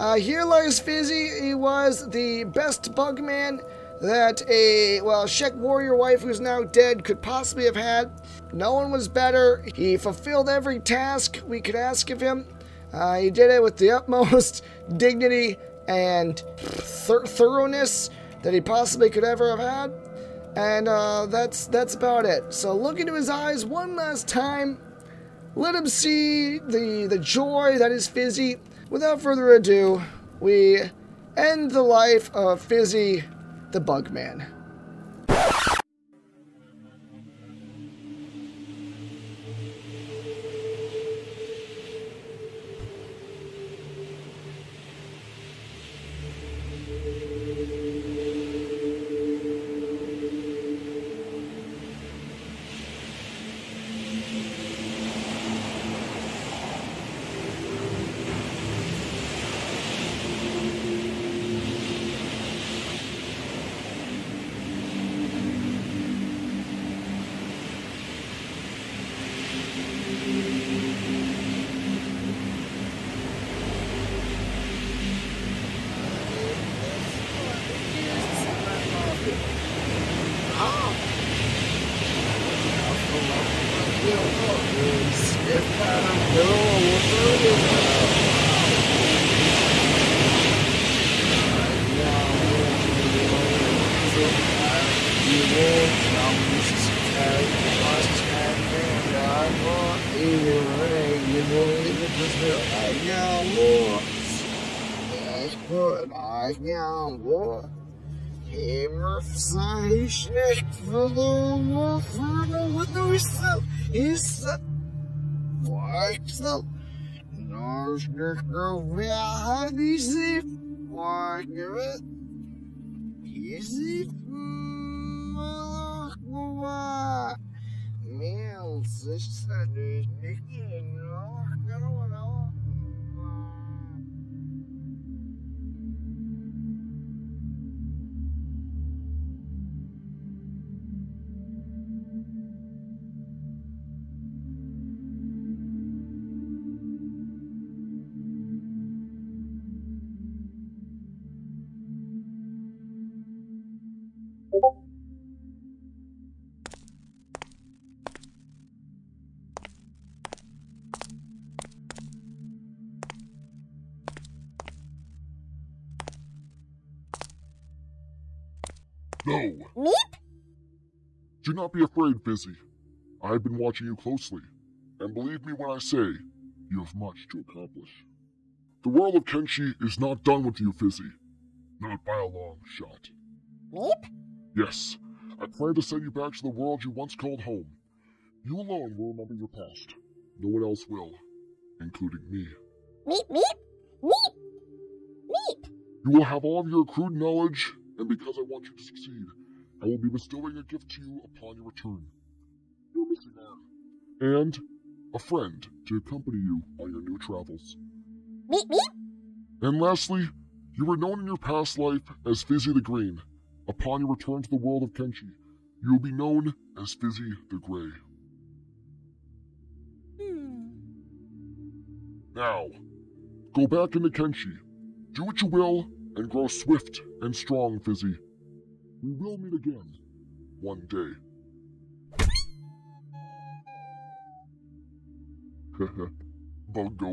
Uh, here lies Fizzy. He was the best bugman that a, well, Shek warrior wife who's now dead could possibly have had. No one was better. He fulfilled every task we could ask of him. Uh, he did it with the utmost dignity and thor- thoroughness that he possibly could ever have had. And uh, that's that's about it. So look into his eyes one last time. Let him see the the joy that is Fizzy. Without further ado, we end the life of Fizzy, the Bugman. No! Meep? Do not be afraid, Fizzy. I have been watching you closely, and believe me when I say you have much to accomplish. The world of Kenshi is not done with you, Fizzy. Not by a long shot. Meep? Yes, I plan to send you back to the world you once called home. You alone will remember your past. No one else will, including me. Meep, meep? Meep? Meep? You will have all of your accrued knowledge, and because I want you to succeed, I will be bestowing a gift to you upon your return. Your missing arm. And a friend to accompany you on your new travels. Meep, meep? And lastly, you were known in your past life as Fizzy the Green. Upon your return to the world of Kenshi, you will be known as Fizzy the Gray. Hmm. Now, go back into Kenshi. Do what you will, and grow swift and strong, Fizzy. We will meet again, one day. Bungo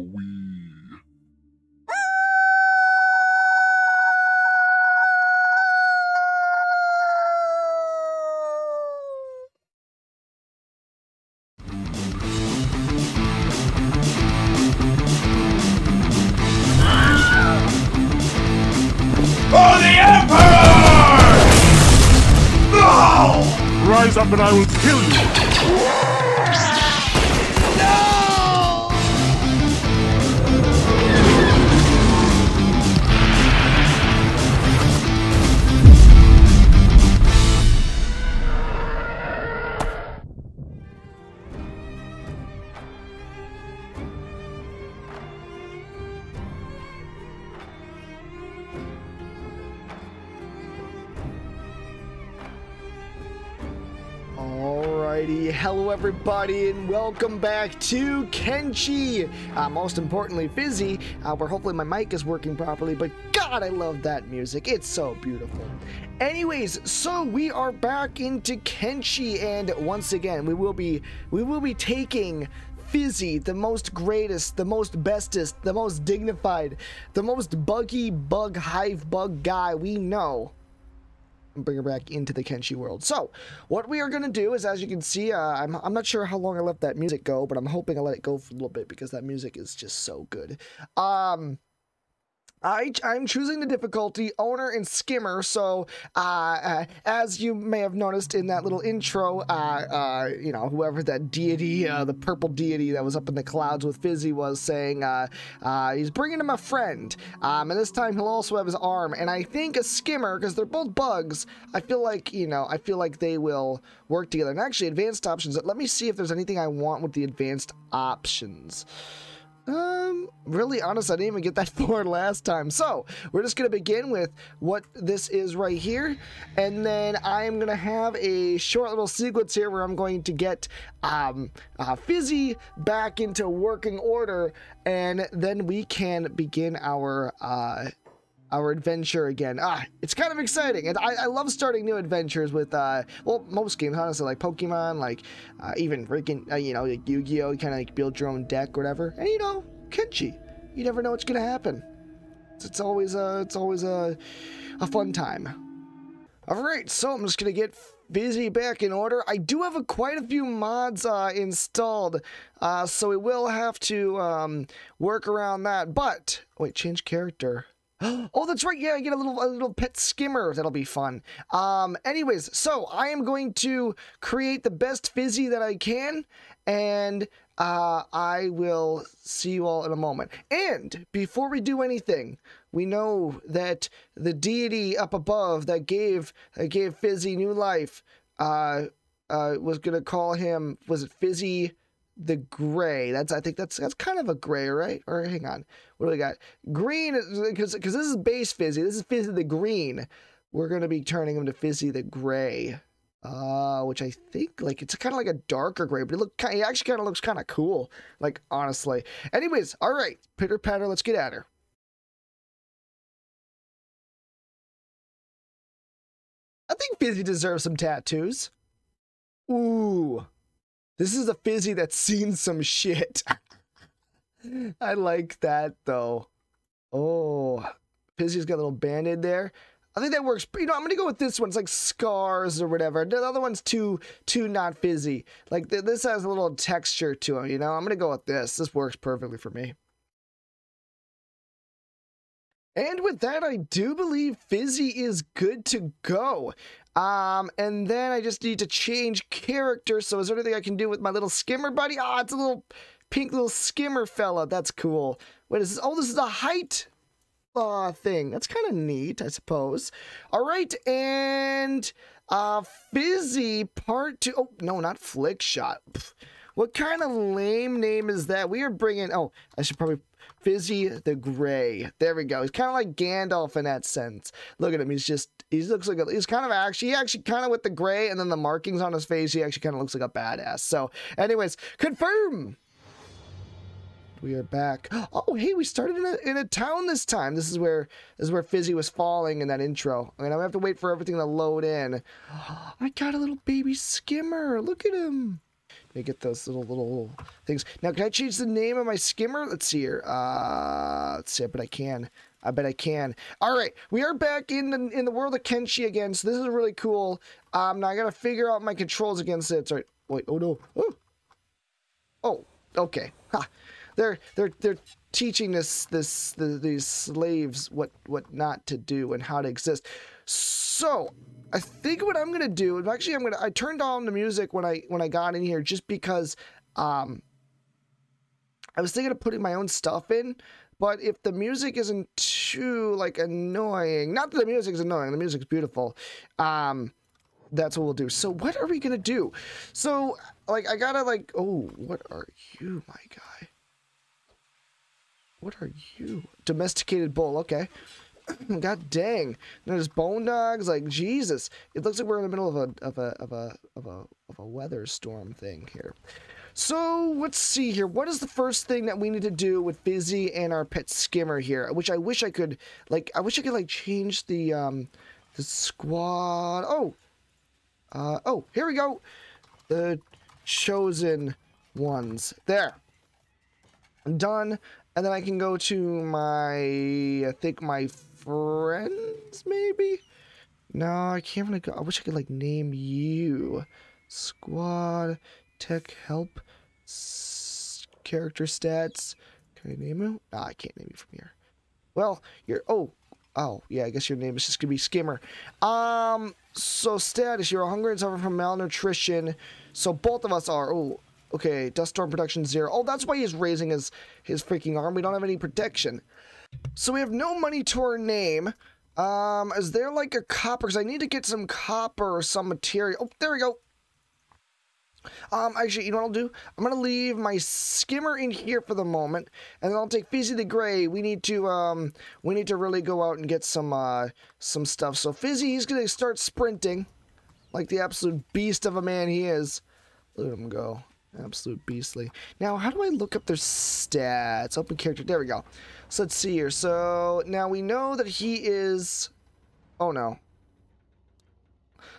And I will kill you! Alrighty, hello everybody, and welcome back to Kenshi. Uh, most importantly, Fizzy, uh, where hopefully my mic is working properly. But God, I love that music; it's so beautiful. Anyways, so we are back into Kenshi, and once again, we will be we will be taking Fizzy, the most greatest, the most bestest, the most dignified, the most buggy bug hive bug guy we know and bring her back into the Kenshi world. So, what we are going to do is, as you can see, uh, I'm, I'm not sure how long I let that music go, but I'm hoping I let it go for a little bit because that music is just so good. Um, I, I'm choosing the difficulty owner and skimmer. So, uh, uh, as you may have noticed in that little intro, uh, uh, you know, whoever that deity, uh, the purple deity that was up in the clouds with Fizzy was saying, uh, he's bringing him a friend. Um, and this time he'll also have his arm. And I think a skimmer, because they're both bugs, I feel like, you know, I feel like they will work together. And actually, advanced options, let me see if there's anything I want with the advanced options. Um, really honest, I didn't even get that far last time. So, we're just going to begin with what this is right here. And then I'm going to have a short little sequence here where I'm going to get um, uh, Fizzy back into working order. And then we can begin our uh, our adventure again. Ah, it's kind of exciting, and I, I love starting new adventures with uh, well, most games honestly, like Pokemon, like uh, even freaking uh, you know, like Yu-Gi-Oh. You kind of like build your own deck or whatever, and you know, Kenshi, you never know what's gonna happen. It's, it's always a it's always a a fun time. All right, so I'm just gonna get Fizzy back in order. I do have a, quite a few mods uh, installed, uh, so we will have to um, work around that. But wait, change character. Oh, that's right. Yeah, I get a little a little pet skimmer. That'll be fun. Um, anyways, so I am going to create the best fizzy that I can, and uh, I will see you all in a moment. And before we do anything, we know that the deity up above that gave that gave Fizzy new life uh, uh, was gonna call him. Was it Fizzy? The gray. That's I think that's that's kind of a gray, right? Or hang on, what do we got? Green, because because this is base fizzy. This is fizzy the green. We're gonna be turning him to fizzy the gray, uh, which I think like it's kind of like a darker gray, but it look kind. He actually kind of looks kind of cool. Like honestly. Anyways, all right, pitter patter. Let's get at her. I think Fizzy deserves some tattoos. Ooh. This is a fizzy that's seen some shit. I like that though. Oh, fizzy's got a little band-aid there. I think that works. You know, I'm gonna go with this one. It's like scars or whatever. The other one's too too not fizzy. Like th this has a little texture to it. You know, I'm gonna go with this. This works perfectly for me. And with that, I do believe Fizzy is good to go. Um, and then I just need to change character. So is there anything I can do with my little skimmer buddy? Ah, oh, it's a little pink little skimmer fella. That's cool. What is this? Oh, this is a height uh, thing. That's kind of neat, I suppose. All right, and uh, Fizzy part two. Oh, no, not Flick Shot. What kind of lame name is that? We are bringing. Oh, I should probably Fizzy the Gray. There we go. He's kind of like Gandalf in that sense. Look at him. He's just, he looks like, a, he's kind of actually, he actually kind of with the gray and then the markings on his face, he actually kind of looks like a badass. So, anyways, confirm. We are back. Oh, hey, we started in a, in a town this time. This is where this is where Fizzy was falling in that intro. I mean, I'm gonna have to wait for everything to load in. I got a little baby skimmer. Look at him. I get those little little things. Now, can I change the name of my skimmer? Let's see here. Uh, let's see. I bet I can. I bet I can. All right, we are back in the in the world of Kenshi again. So this is really cool. Um, now I gotta figure out my controls against it. Sorry. Wait. Oh no. Oh. Oh. Okay. Ha. They're they're they're teaching this this the, these slaves what what not to do and how to exist. So I think what I'm gonna do actually I'm gonna I turned on the music when I when I got in here just because um I was thinking of putting my own stuff in, but if the music isn't too like annoying, not that the music is annoying, the music's beautiful. Um that's what we'll do. So what are we gonna do? So like I gotta like oh what are you my guy? What are you? Domesticated bull, okay. God dang. There's bone dogs, like Jesus. It looks like we're in the middle of a of a of a of a of a weather storm thing here. So let's see here. What is the first thing that we need to do with Fizzy and our pet skimmer here? Which I wish I could like I wish I could like change the um the squad. Oh. Uh oh, here we go. The chosen ones. There. I'm Done. And then I can go to my I think my friends maybe? No, I can't really go. I wish I could like name you. Squad tech help character stats. Can I name you? Nah, I can't name you from here. Well, you're oh oh yeah, I guess your name is just gonna be Skimmer. Um, so status: you're hungry and suffering from malnutrition. So both of us are. Oh, okay. Dust storm production zero. Oh, that's why he's raising his his freaking arm. We don't have any protection. So we have no money to our name. Um, is there like a copper? Because I need to get some copper or some material. Oh, there we go. Um, actually, you know what I'll do? I'm gonna leave my skimmer in here for the moment, and then I'll take Fizzy the Gray. We need to, um, we need to really go out and get some, uh, some stuff. So Fizzy, he's gonna start sprinting, like the absolute beast of a man he is. At him go. Absolute beastly. Now, how do I look up their stats? Open character. There we go. So let's see here. So now we know that he is. Oh no.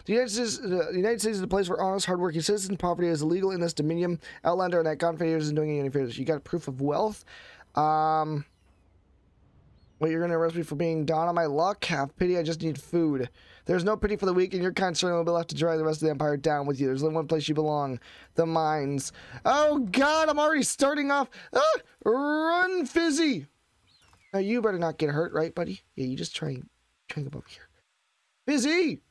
The United Cities, uh, the United Cities is a place where honest, hardworking citizens, poverty is illegal in this dominion. Outlander and that God favors isn't doing any favors. You got proof of wealth. Um. Well, you're gonna arrest me for being down on my luck? Have pity, I just need food. There's no pity for the weak, and your kind certainly will be left to drag the rest of the empire down with you. There's only one place you belong the mines. Oh, God, I'm already starting off. Ah, run, Fizzy! Now, you better not get hurt, right, buddy? Yeah, you just try and, try and come over here. Fizzy!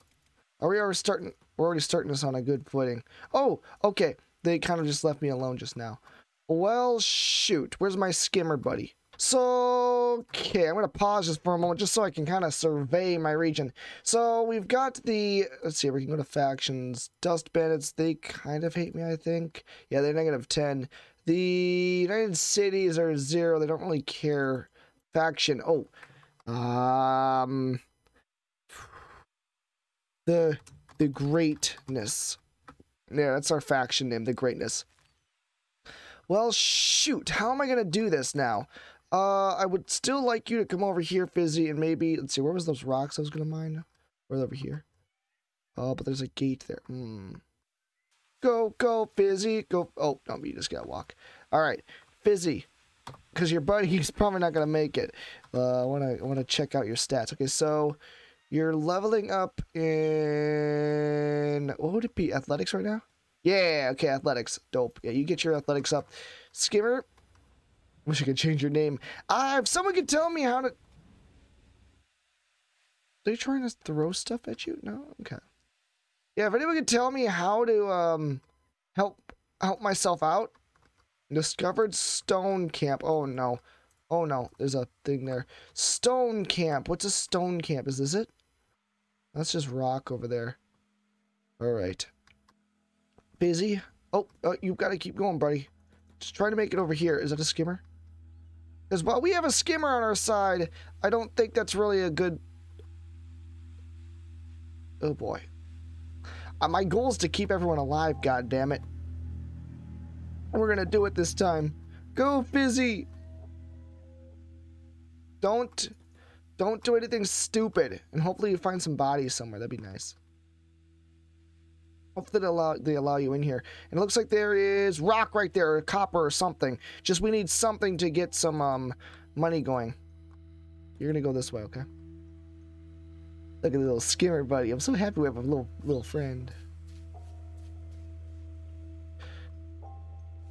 Are we already starting? We're already starting this on a good footing. Oh, okay. They kind of just left me alone just now. Well, shoot. Where's my skimmer buddy? So, okay, I'm going to pause just for a moment just so I can kind of survey my region. So, we've got the, let's see, we can go to factions. Dust Bandits, they kind of hate me, I think. Yeah, they're negative 10. The United Cities are zero. They don't really care. Faction, oh. Um, the, the Greatness. Yeah, that's our faction name, the Greatness. Well, shoot, how am I going to do this now? Uh, I would still like you to come over here, Fizzy, and maybe, let's see, where was those rocks I was going to mine? Where over here? Oh, but there's a gate there. Hmm. Go, go, Fizzy, go. Oh, no, you just got to walk. All right, Fizzy, because your buddy, he's probably not going to make it. Uh, I want to I want to check out your stats. Okay, so you're leveling up in, what would it be, athletics right now? Yeah, okay, athletics. Dope. Yeah, you get your athletics up. Skimmer, wish I could change your name. Uh, if someone could tell me how to... Are they trying to throw stuff at you? No? Okay. Yeah, if anyone could tell me how to um help help myself out. Discovered stone camp. Oh no. Oh no, there's a thing there. Stone camp. What's a stone camp? Is this it? That's just rock over there. All right. Fizzy. Oh, oh you've got to keep going, buddy. Just trying to make it over here. Is that a skimmer? Because while we have a skimmer on our side, I don't think that's really a good... Oh, boy. Uh, my goal is to keep everyone alive, God damn it! We're to do it this time. Go, Fizzy! Don't... Don't do anything stupid. And hopefully you find some bodies somewhere. That'd be nice. Hopefully they allow, they allow you in here. And it looks like there is rock right there, or copper or something. Just we need something to get some um, money going. You're gonna go this way, okay? Look at the little skimmer buddy. I'm so happy we have a little little friend.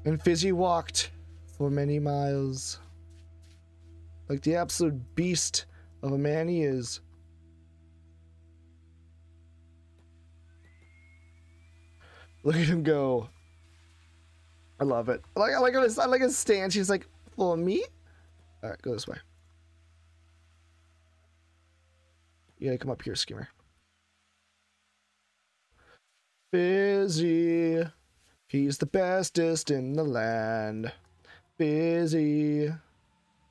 And Fizzy walked for many miles. Like the absolute beast of a man he is. Look at him go. I love it. I like I like his I like his stance. He's like, for me? Alright, go this way. You gotta come up here, skimmer. Fizzy. He's the bestest in the land. Fizzy.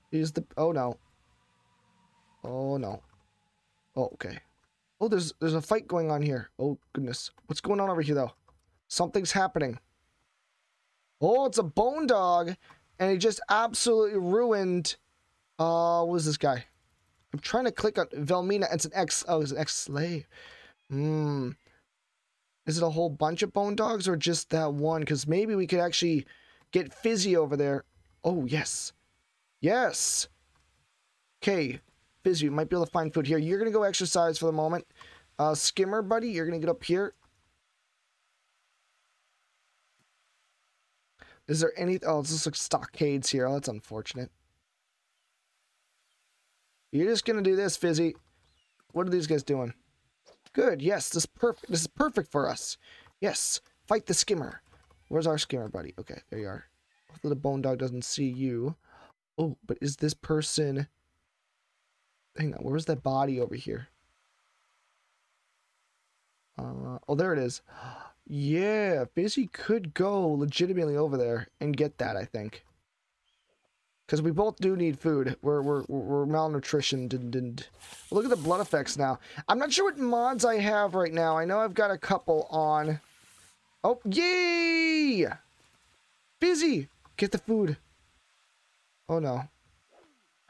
He's the oh no. Oh Oh no. Oh, okay. Oh, there's there's a fight going on here. Oh goodness. What's going on over here though? Something's happening. Oh, it's a bone dog. And he just absolutely ruined uh what is this guy? I'm trying to click on Velmina. It's an ex oh, it's an ex-slave. Hmm. Is it a whole bunch of bone dogs or just that one? Because maybe we could actually get Fizzy over there. Oh, yes. Yes. Okay. Fizzy, you might be able to find food here. You're going to go exercise for the moment. Uh, Skimmer, buddy, you're going to get up here. Is there any... Oh, this looks like stockades here. Oh, that's unfortunate. You're just to do this, Fizzy. What are these guys doing? Good. Yes, this is perfect. This is perfect for us. Yes. Fight the skimmer. Where's our skimmer, buddy? Okay, there you are. Hopefully the bone dog doesn't see you. Oh, but is this person... Hang on, where's that body over here? Uh, oh, there it is. Yeah, Fizzy could go legitimately over there and get that, I think. Because we both do need food. We're, we're, we're malnutritioned and, and... Look at the blood effects now. I'm not sure what mods I have right now. I know I've got a couple on. Oh, yay! Fizzy! Get the food. Oh, no.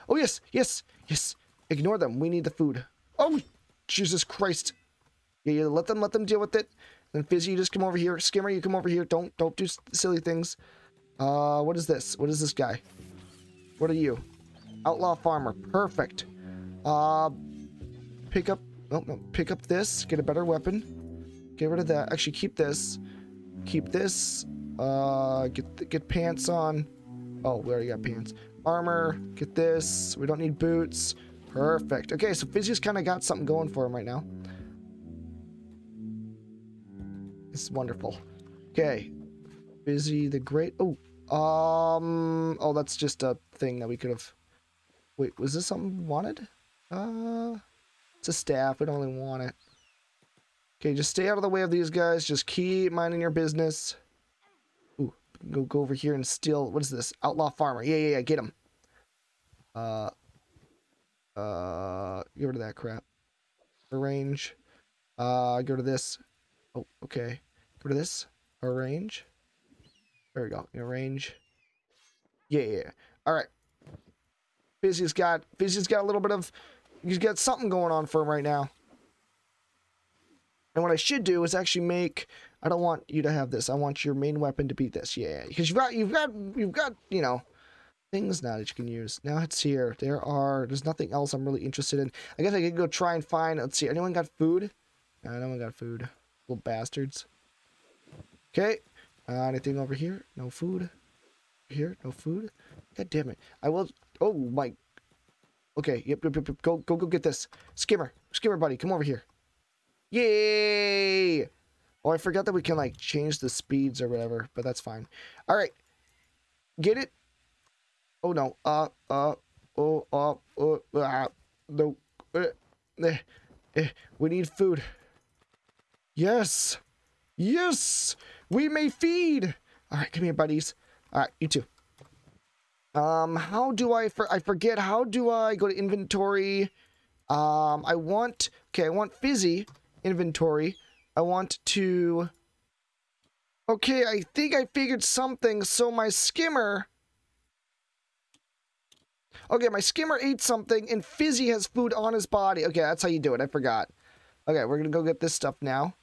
Oh, yes, yes, yes. Ignore them. We need the food. Oh, Jesus Christ. Yeah, yeah, let them, let them deal with it. Then Fizzy, you just come over here. Skimmer, you come over here. Don't, don't do silly things. Uh, what is this? What is this guy? What are you? Outlaw farmer. Perfect. Uh, pick up, oh, no, pick up this. Get a better weapon. Get rid of that. Actually, keep this. Keep this. Uh, get, get pants on. Oh, we already got pants. Armor. Get this. We don't need boots. Perfect. Okay, so Fizzy's kind of got something going for him right now. Is wonderful. Okay. Fizzy the Great. Oh, um. Oh, that's just a thing that we could have. Wait, was this something we wanted? Uh, it's a staff. We don't really want it. Okay, just stay out of the way of these guys. Just keep minding your business. Ooh, go go over here and steal. What is this? Outlaw farmer. Yeah, yeah, yeah. Get him. Uh. Uh. Get rid of that crap. Arrange. Uh. Go to this. Oh, okay. Go to this. Arrange. There we go. Arrange. Yeah, yeah. All right. Fizzy's got Fizzy's got a little bit of he's got something going on for him right now. And what I should do is actually make I don't want you to have this. I want your main weapon to be this. Yeah, because you've got you've got you've got, you know, things now that you can use. Now it's here. There are there's nothing else I'm really interested in. I guess I could go try and find let's see, anyone got food? No, no one got food. Little bastards. Okay. Uh, anything over here? No food. Here, no food. God damn it! I will. Oh my. Okay. Yep. Yep. Yep. yep. Go. Go. Go. Get this. Skimmer. Skimmer, buddy. Come over here. Yay! Oh, I forgot that we can like change the speeds or whatever, but that's fine. All right. Get it? Oh no. Uh. Uh. Oh. Uh. Uh. uh no. Uh, eh, eh, we need food. Yes. Yes. We may feed. All right, come here, buddies. All right, you too. Um, how do I, for, I forget, how do I go to inventory? Um, I want, okay, I want fizzy inventory. I want to, okay, I think I figured something. So my skimmer, okay, my skimmer ate something and fizzy has food on his body. Okay, that's how you do it. I forgot. Okay, we're going to go get this stuff now.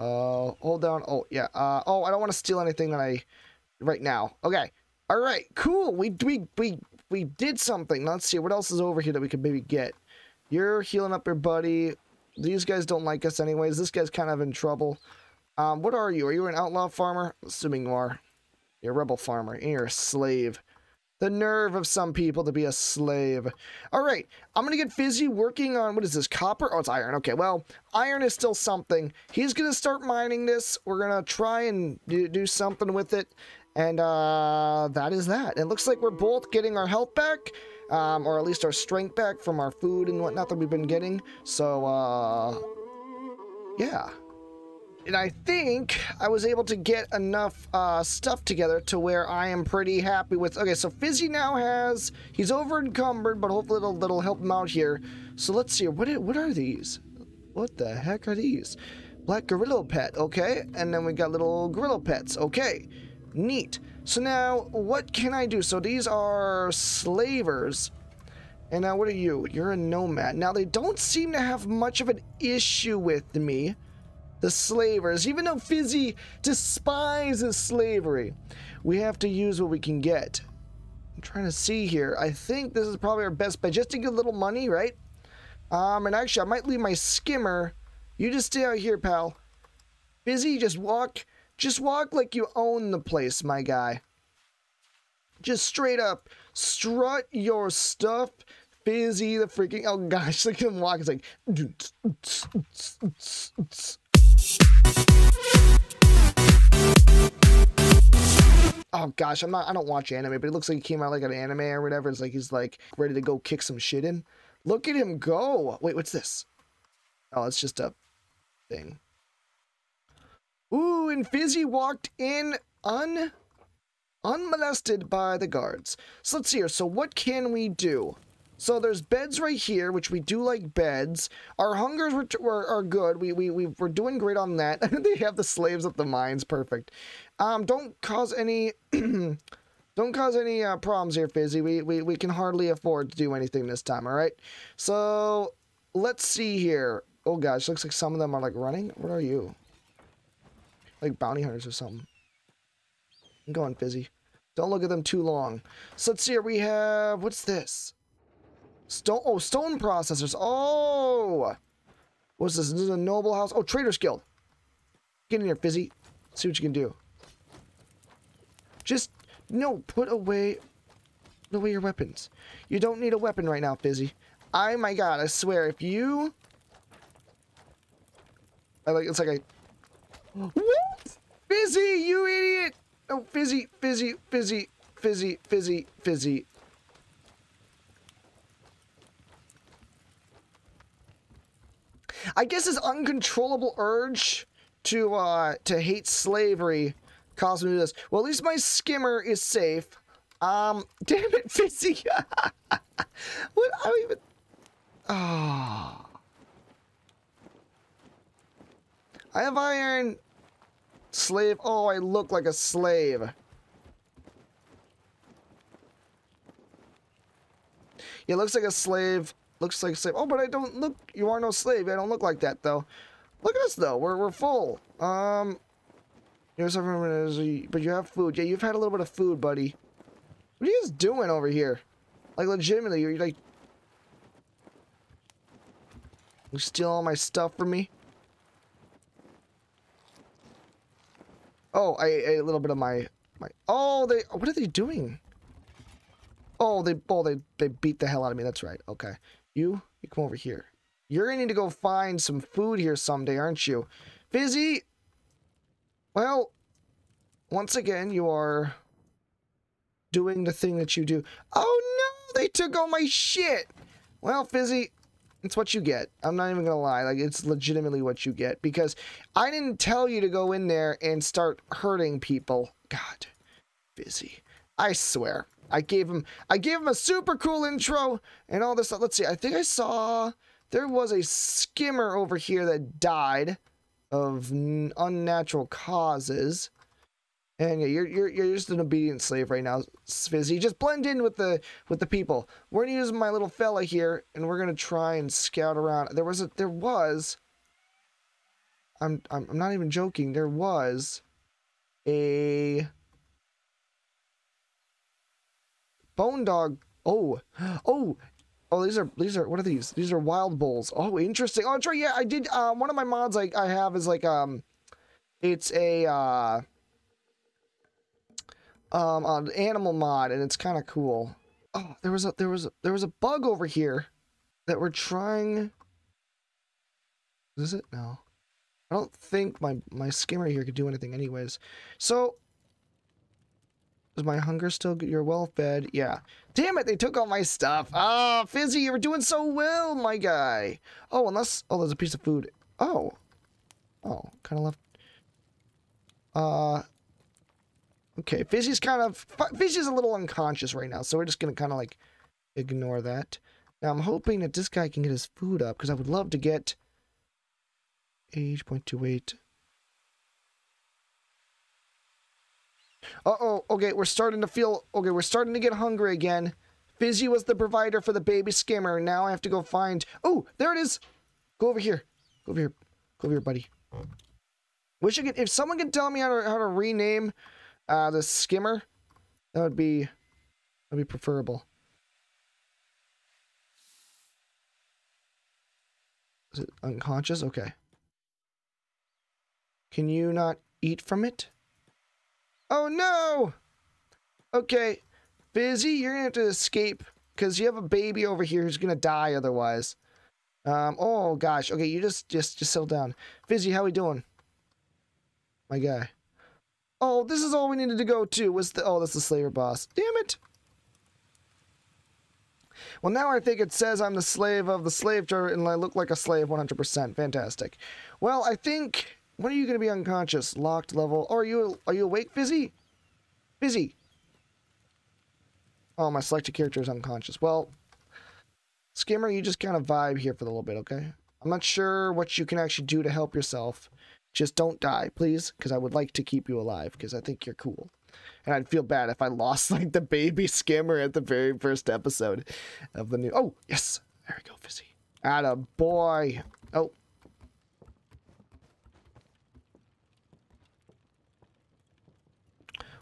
Uh, hold down. Oh, yeah. Uh, oh, I don't want to steal anything that I, right now. Okay. All right. Cool. We, we, we, we did something. Let's see. What else is over here that we could maybe get? You're healing up your buddy. These guys don't like us anyways. This guy's kind of in trouble. Um, what are you? Are you an outlaw farmer? Assuming you are. You're a rebel farmer. And you're a slave. The nerve of some people to be a slave. All right, I'm going to get Fizzy working on, what is this, copper? Oh, it's iron. Okay, well, iron is still something. He's going to start mining this. We're going to try and do, do something with it. And uh, that is that. It looks like we're both getting our health back. Um, or at least our strength back from our food and whatnot that we've been getting. So, uh, yeah. And I think I was able to get enough uh, stuff together to where I am pretty happy with. Okay, so Fizzy now has he's over encumbered, but hopefully it'll, it'll help him out here. So let's see. What what are these? What the heck are these? Black gorilla pet. Okay, and then we got little gorilla pets. Okay, neat. So now what can I do? So these are slavers. And now what are you? You're a nomad. Now they don't seem to have much of an issue with me the slavers, even though Fizzy despises slavery. We have to use what we can get. I'm trying to see here. I think this is probably our best bet, just to get a little money, right? Um, and actually, I might leave my skimmer. You just stay out here, pal. Fizzy, just walk, just walk like you own the place, my guy. Just straight up, strut your stuff. Fizzy, the freaking, oh gosh, look at him walk. It's like, Oh gosh, I'm not. I don't watch anime, but it looks like he came out like an anime or whatever. It's like he's like ready to go kick some shit in. Look at him go! Wait, what's this? Oh, it's just a thing. Ooh, and Fizzy walked in un unmolested by the guards. So let's see here. So what can we do? So there's beds right here, which we do like beds. Our hungers were, were are good. We, we, we, we're doing great on that. they have the slaves at the mines. Perfect. Um, don't cause any... don't cause any uh, problems here, Fizzy. We, we, we can hardly afford to do anything this time, all right? So, let's see here. Oh, gosh. Looks like some of them are, like, running. What are you? Like bounty hunters or something. I'm going, Fizzy. Don't look at them too long. So, let's see here. We have... What's this? Stone, oh, stone processors. Oh! What's this? This is a noble house. Oh, Trader's Guild. Get in here, Fizzy. See what you can do. Just, no, put away, put away your weapons. You don't need a weapon right now, Fizzy. I, my god, I swear, if you... I like, it's like a... What? Fizzy, you idiot! Oh, Fizzy, Fizzy, Fizzy, Fizzy, Fizzy, Fizzy. I guess his uncontrollable urge to uh to hate slavery caused me to do this. Well, at least my skimmer is safe. Um, damn it, Fizzy. what? I don't even. Ah. Oh. I have iron. Slave. Oh, I look like a slave. Yeah, looks like a slave looks like a slave. Oh, but I don't look. You are no slave. I don't look like that though. Look at us though. We're we're full. Um, here's something. But you have food. Yeah, you've had a little bit of food, buddy. What are you guys doing over here? Like legitimately, you're like. You steal all my stuff from me? Oh, I ate a little bit of my my. Oh, they. What are they doing? Oh, they. Oh, they. They beat the hell out of me. That's right. Okay. You, you come over here. You're gonna need to go find some food here someday, aren't you? Fizzy! Well, once again, you are doing the thing that you do. Oh no, they took all my shit! Well, Fizzy, it's what you get. I'm not even gonna lie. Like, it's legitimately what you get. Because I didn't tell you to go in there and start hurting people. God, Fizzy. I swear. I gave him I gave him a super cool intro and all this stuff. Let's see. I think I saw there was a skimmer over here that died of unnatural causes. And yeah, you're you're you're just an obedient slave right now, Fizzy. Just blend in with the with the people. We're gonna use my little fella here, and we're gonna try and scout around. There was a there was. I'm I'm, I'm not even joking. There was a Bone dog. Oh, oh, oh. These are these are what are these? These are wild bulls. Oh, interesting. Oh, that's right. Yeah, I did. Uh, one of my mods I I have is like um, it's a uh, um, an animal mod, and it's kind of cool. Oh, there was a there was a, there was a bug over here that we're trying. Is it? No. I don't think my my skimmer here could do anything anyways. So is my hunger still? You're well fed. Yeah. Damn it, they took all my stuff. Ah, Fizzy, you were doing so well, my guy. Oh, unless... Oh, there's a piece of food. Oh. Oh, kind of left... Uh, okay, Fizzy's kind of Fizzy's a little unconscious right now, so we're just gonna kind of like ignore that. Now I'm hoping that this guy can get his food up because I would love to get age. Uh oh. Okay, we're starting to feel. Okay, we're starting to get hungry again. Fizzy was the provider for the baby skimmer. Now I have to go find. Oh, there it is. Go over here. Go over here. Go over here, buddy. Wish I could. If someone could tell me how to how to rename uh, the skimmer, that would be that'd be preferable. Is it unconscious? Okay. Can you not eat from it? Oh no! Okay, Fizzy, you're gonna have to escape because you have a baby over here who's gonna die otherwise. Um, oh gosh, okay, you just just just settle down. Fizzy, how we doing? My guy. Oh, this is all we needed to go to was the oh that's the slaver boss. Damn it. Well, now I think it says I'm the slave of the slave turret and I look like a slave 100%. Fantastic. Well, I think when are you going to be unconscious? Locked level. Or are you are you awake, Fizzy? Fizzy. Oh, my selected character is unconscious. Well, Skimmer, you just kind of vibe here for a little bit, okay? I'm not sure what you can actually do to help yourself. Just don't die, please, because I would like to keep you alive, because I think you're cool. And I'd feel bad if I lost, like, the baby Skimmer at the very first episode of the new... Oh, yes! There we go, Fizzy. Atta boy. Oh.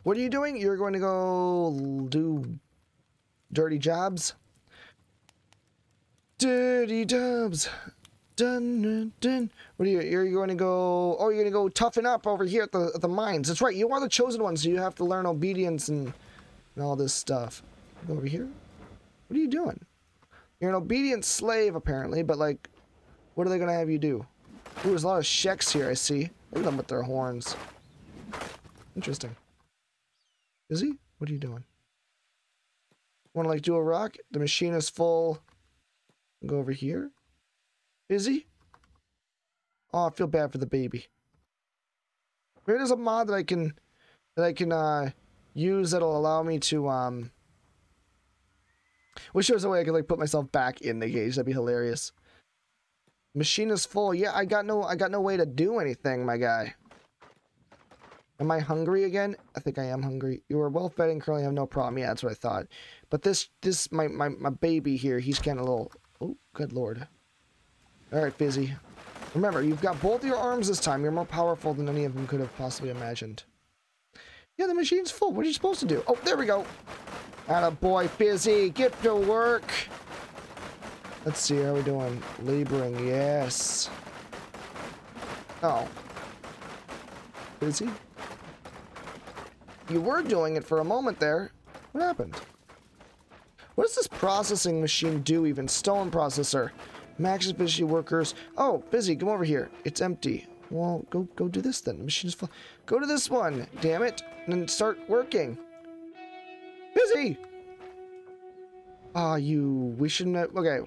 What are you doing? You're going to go do dirty jobs? Dirty jobs. Dun, dun, dun. What are you? You're going to go? Oh, you're going to go toughen up over here at the at the mines. That's right. You are the chosen one, so you have to learn obedience and, and all this stuff. Go over here. What are you doing? You're an obedient slave, apparently, but like, what are they going to have you do? Ooh, there's a lot of sheks here. I see. Look at them with their horns. Interesting. Is he? What are you doing? Want to like do a rock? The machine is full. Go over here. Is he? Oh, I feel bad for the baby. Maybe there's a mod that I can that I can uh, use that'll allow me to um. Wish there was a way I could like put myself back in the cage. That'd be hilarious. Machine is full. Yeah, I got no I got no way to do anything, my guy. Am I hungry again? I think I am hungry. You are well fed and currently have no problem. Yeah, that's what I thought. But this this my my, my baby here, he's getting a little Oh, good lord. Alright, Fizzy. Remember, you've got both your arms this time. You're more powerful than any of them could have possibly imagined. Yeah, the machine's full. What are you supposed to do? Oh, there we go. Atta boy, Fizzy. Get to work. Let's see, how we doing? Laboring, yes. Oh. Fizzy? You were doing it for a moment there. What happened? What does this processing machine do even? Stone processor. Max efficiency workers. Oh, Fizzy. Come over here. It's empty. Well, go go do this then. The machine's full. Go to this one. Damn it. And start working. Fizzy. Ah, you. We shouldn't have. Okay.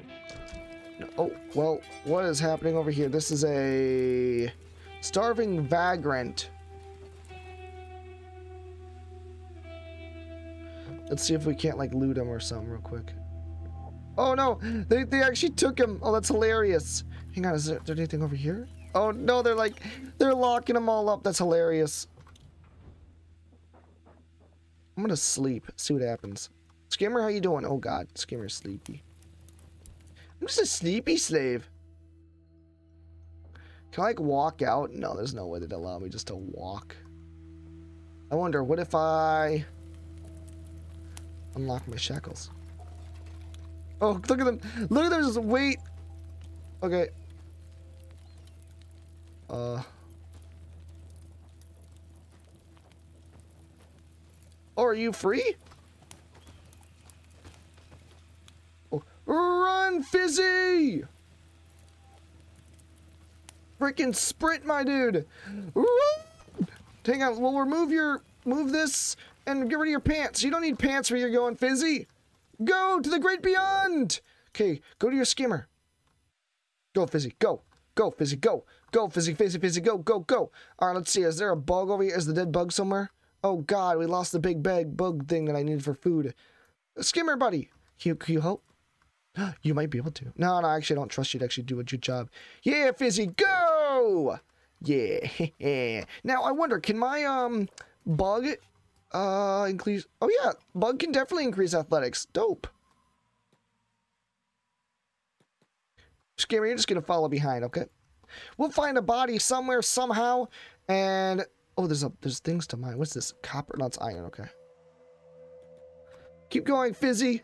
Oh, well, what is happening over here? This is a starving vagrant. Let's see if we can't like loot him or something real quick. Oh no, they, they actually took him. Oh, that's hilarious. Hang on, is there, there anything over here? Oh no, they're like, they're locking them all up. That's hilarious. I'm gonna sleep, see what happens. Skimmer, how you doing? Oh god, Skimmer's sleepy. I'm just a sleepy slave. Can I like walk out? No, there's no way they'd allow me just to walk. I wonder, what if I unlock my shackles? Oh, look at them. Look at them just wait. Okay. Uh. Oh, are you free? Oh, run, Fizzy! Freaking sprint, my dude! Hang on, we'll remove your, move this, and get rid of your pants. You don't need pants where you're going, Fizzy. Go to the great beyond! Okay, go to your skimmer. Go, Fizzy, go. Go, Fizzy, go. Go, Fizzy, Fizzy, Fizzy, go, go, go. All right, let's see. Is there a bug over here? Is the dead bug somewhere? Oh, God, we lost the big bag bug thing that I needed for food. Skimmer, buddy. Can you, can you help? You might be able to. No, no, I actually, don't trust you to actually do a good job. Yeah, Fizzy, go! Yeah. now, I wonder, can my, um, bug, uh, increase... Oh, yeah, bug can definitely increase athletics. Dope. Skimmer, you're just gonna follow behind, okay? We'll find a body somewhere, somehow, and... Oh, there's a there's things to mine. What's this? Copper? No, it's iron, okay. Keep going, Fizzy!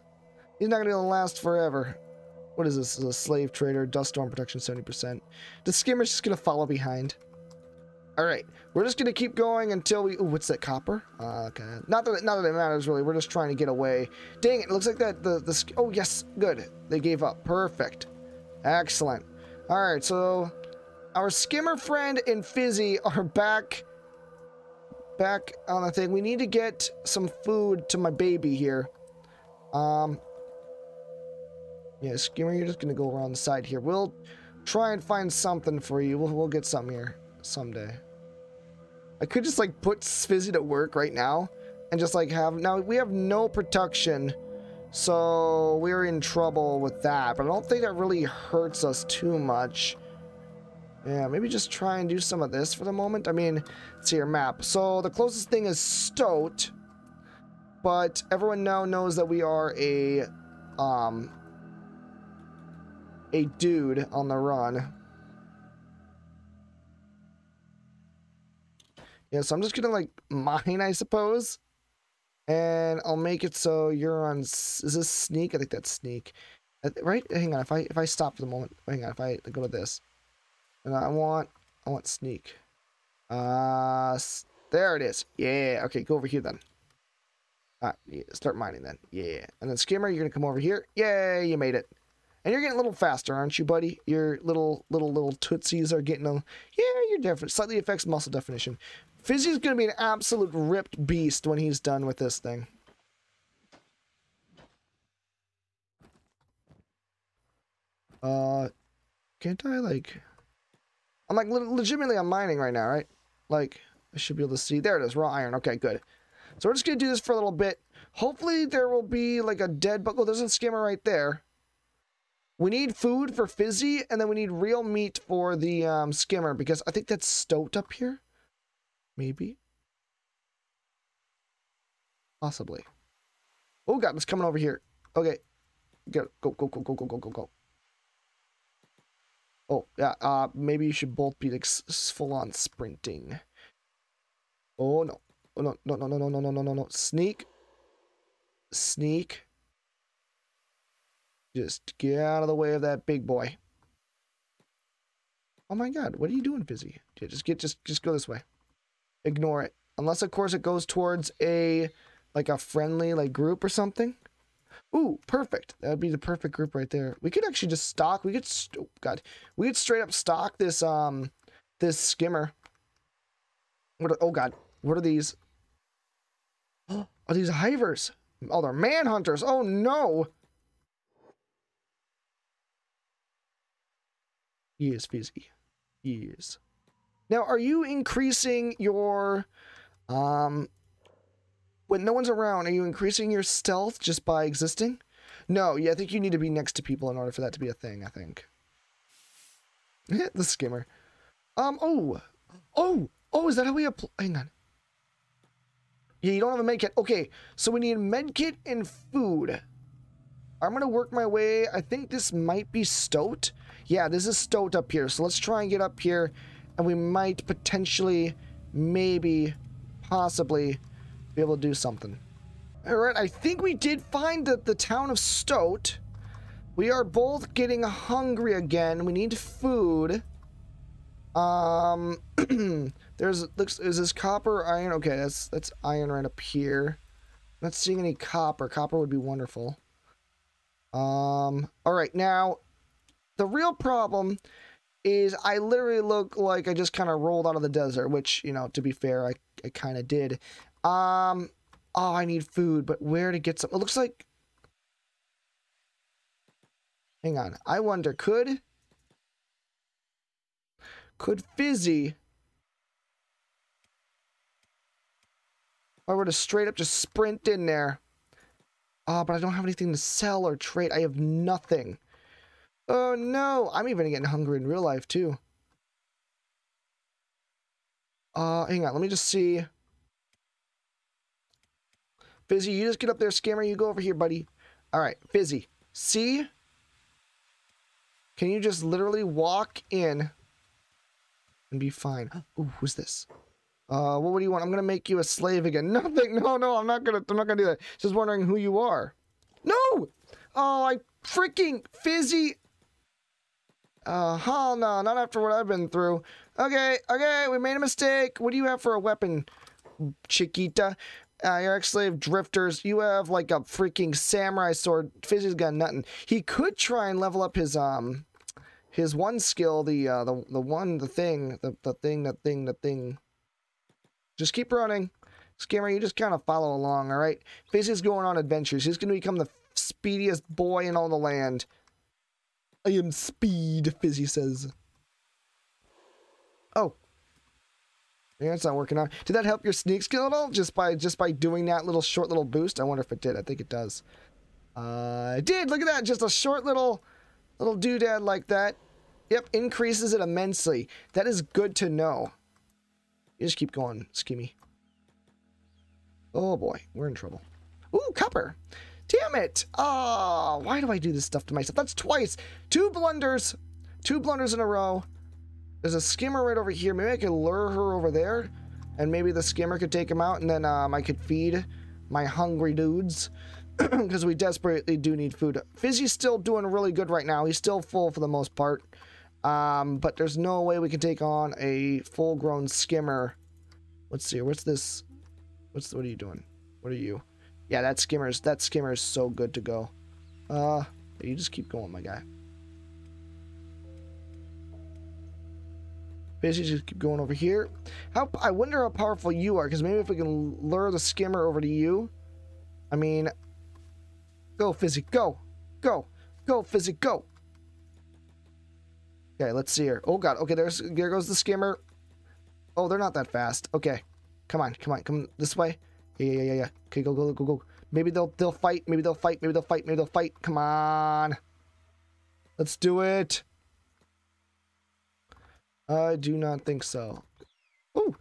He's not gonna last forever. What is this? this is a slave trader, dust storm protection 70%. The skimmer's just gonna follow behind. Alright, we're just gonna keep going until we... Ooh, what's that, copper? Uh, okay. Not that, it, not that it matters, really. We're just trying to get away. Dang it, looks like that... The, the, oh, yes, good. They gave up. Perfect. Excellent. Alright, so... Our skimmer friend and Fizzy are back... Back on the thing. We need to get some food to my baby here. Um... Yeah, skimmer, you're just gonna go around the side here. We'll try and find something for you. We'll, we'll get something here someday. I could just like put Fizzy to work right now and just like have now we have no protection so we're in trouble with that but I don't think that really hurts us too much. Yeah maybe just try and do some of this for the moment. I mean see your map. So the closest thing is Stoat but everyone now knows that we are a um a dude on the run Yeah, so I'm just gonna like mine, I suppose. And I'll make it so you're on. Is this sneak? I think that's sneak, right? Hang on. If I if I stop for the moment, hang on. If I go to this, and I want I want sneak. Uh, there it is. Yeah. Okay, go over here then. All right, yeah, start mining then. Yeah, and then skimmer, you're gonna come over here. Yay, you made it. And you're getting a little faster, aren't you, buddy? Your little little little tootsies are getting a yeah. You're different. Slightly affects muscle definition. Fizzy's gonna be an absolute ripped beast when he's done with this thing. Uh, can't I, like... I'm, like, legitimately, I'm mining right now, right? Like, I should be able to see. There it is, raw iron. Okay, good. So we're just gonna do this for a little bit. Hopefully there will be, like, a dead buckle. Oh, there's a skimmer right there. We need food for Fizzy, and then we need real meat for the um, skimmer, because I think that's Stoat up here. Maybe. Possibly. Oh god, it's coming over here. Okay. Go, go, go, go, go, go, go, go, go. Oh, yeah, uh, maybe you should both be like full on sprinting. Oh no. Oh no, no, no, no, no, no, no, no, no, no. Sneak. Sneak. Just get out of the way of that big boy. Oh my god, what are you doing, Fizzy? Yeah, just get just just go this way ignore it. Unless, of course, it goes towards a, like a friendly, like, group or something. Ooh, perfect. That would be the perfect group right there. We could actually just stock. We could, oh God, we could straight up stock this, um, this skimmer. What are, oh God, what are these? Are these hivers? Oh, they're manhunters. Oh no. He is fizzy. He is. Now, are you increasing your, um, when no one's around, are you increasing your stealth just by existing? No, yeah, I think you need to be next to people in order for that to be a thing, I think. the skimmer. Um, oh, oh, oh, is that how we apply? Hang on. Yeah, you don't have a med kit. Okay, so we need med kit and food. I'm going to work my way. I think this might be Stoat. Yeah, this is Stoat up here. So let's try and get up here and we might potentially, maybe, possibly be able to do something. All right, I think we did find the, the town of Stoat. We are both getting hungry again. We need food. Um, there's looks is this copper iron? Okay, that's that's iron right up here. not seeing any copper. Copper would be wonderful. Um, all right, now the real problem is I literally look like I just kind of rolled out of the desert, which, you know, to be fair, I, I kind of did. Um, oh, I need food, but where to get some? It looks like... Hang on. I wonder, could... Could Fizzy... If I were to straight up just sprint in there. Oh, but I don't have anything to sell or trade. I have nothing. Oh no, I'm even getting hungry in real life too. Uh, hang on, let me just see. Fizzy, you just get up there, Skimmer. You go over here, buddy. All right, Fizzy. See? Can you just literally walk in and be fine? Ooh, who's this? Uh, what, do you want? I'm gonna make you a slave again. Nothing. No, no, I'm not gonna. I'm not gonna do that. Just wondering who you are. No. Oh, I freaking Fizzy. Uh, huh, no, not after what I've been through. Okay, okay, we made a mistake. What do you have for a weapon, Chiquita? Uh, your ex-slave drifters, you have like a freaking samurai sword. Fizzy's got nothing. He could try and level up his um his one skill, the uh the the one the thing, the the thing, the thing, the thing. Just keep running. Skimmer, you just kind of follow along, all right? Fizzy's going on adventures. He's going to become the speediest boy in all the land. I am speed, Fizzy says. Oh. Yeah, it's not working out. Did that help your sneak skill at all? Just by just by doing that little short little boost? I wonder if it did. I think it does. Uh, it did. Look at that. Just a short little little doodad like that. Yep, increases it immensely. That is good to know. You just keep going, Skimmy. Oh boy, we're in trouble. Ooh, copper. Damn it! Ah, oh, why do I do this stuff to myself? That's twice. Two blunders. Two blunders in a row. There's a skimmer right over here. Maybe I could lure her over there. And maybe the skimmer could take him out. And then um, I could feed my hungry dudes. Because we desperately do need food. Fizzy's still doing really good right now. He's still full for the most part. Um, but there's no way we can take on a full-grown skimmer. Let's see. What's this? What's what are you doing? What are you? Yeah, that skimmer's that skimmer is so good to go. Uh, you just keep going, my guy. Basically, just keep going over here. How I wonder how powerful you are, because maybe if we can lure the skimmer over to you. I mean, go Fizzy, go, go, go Fizzy, go. Okay, let's see here. Oh god, okay, there's there goes the skimmer. Oh, they're not that fast. Okay, come on, come on, come this way. Yeah, yeah, yeah, yeah. Okay, go, go, go, go. Maybe they'll they'll fight. Maybe they'll fight. Maybe they'll fight. Maybe they'll fight. Come on. Let's do it. I do not think so. Oh,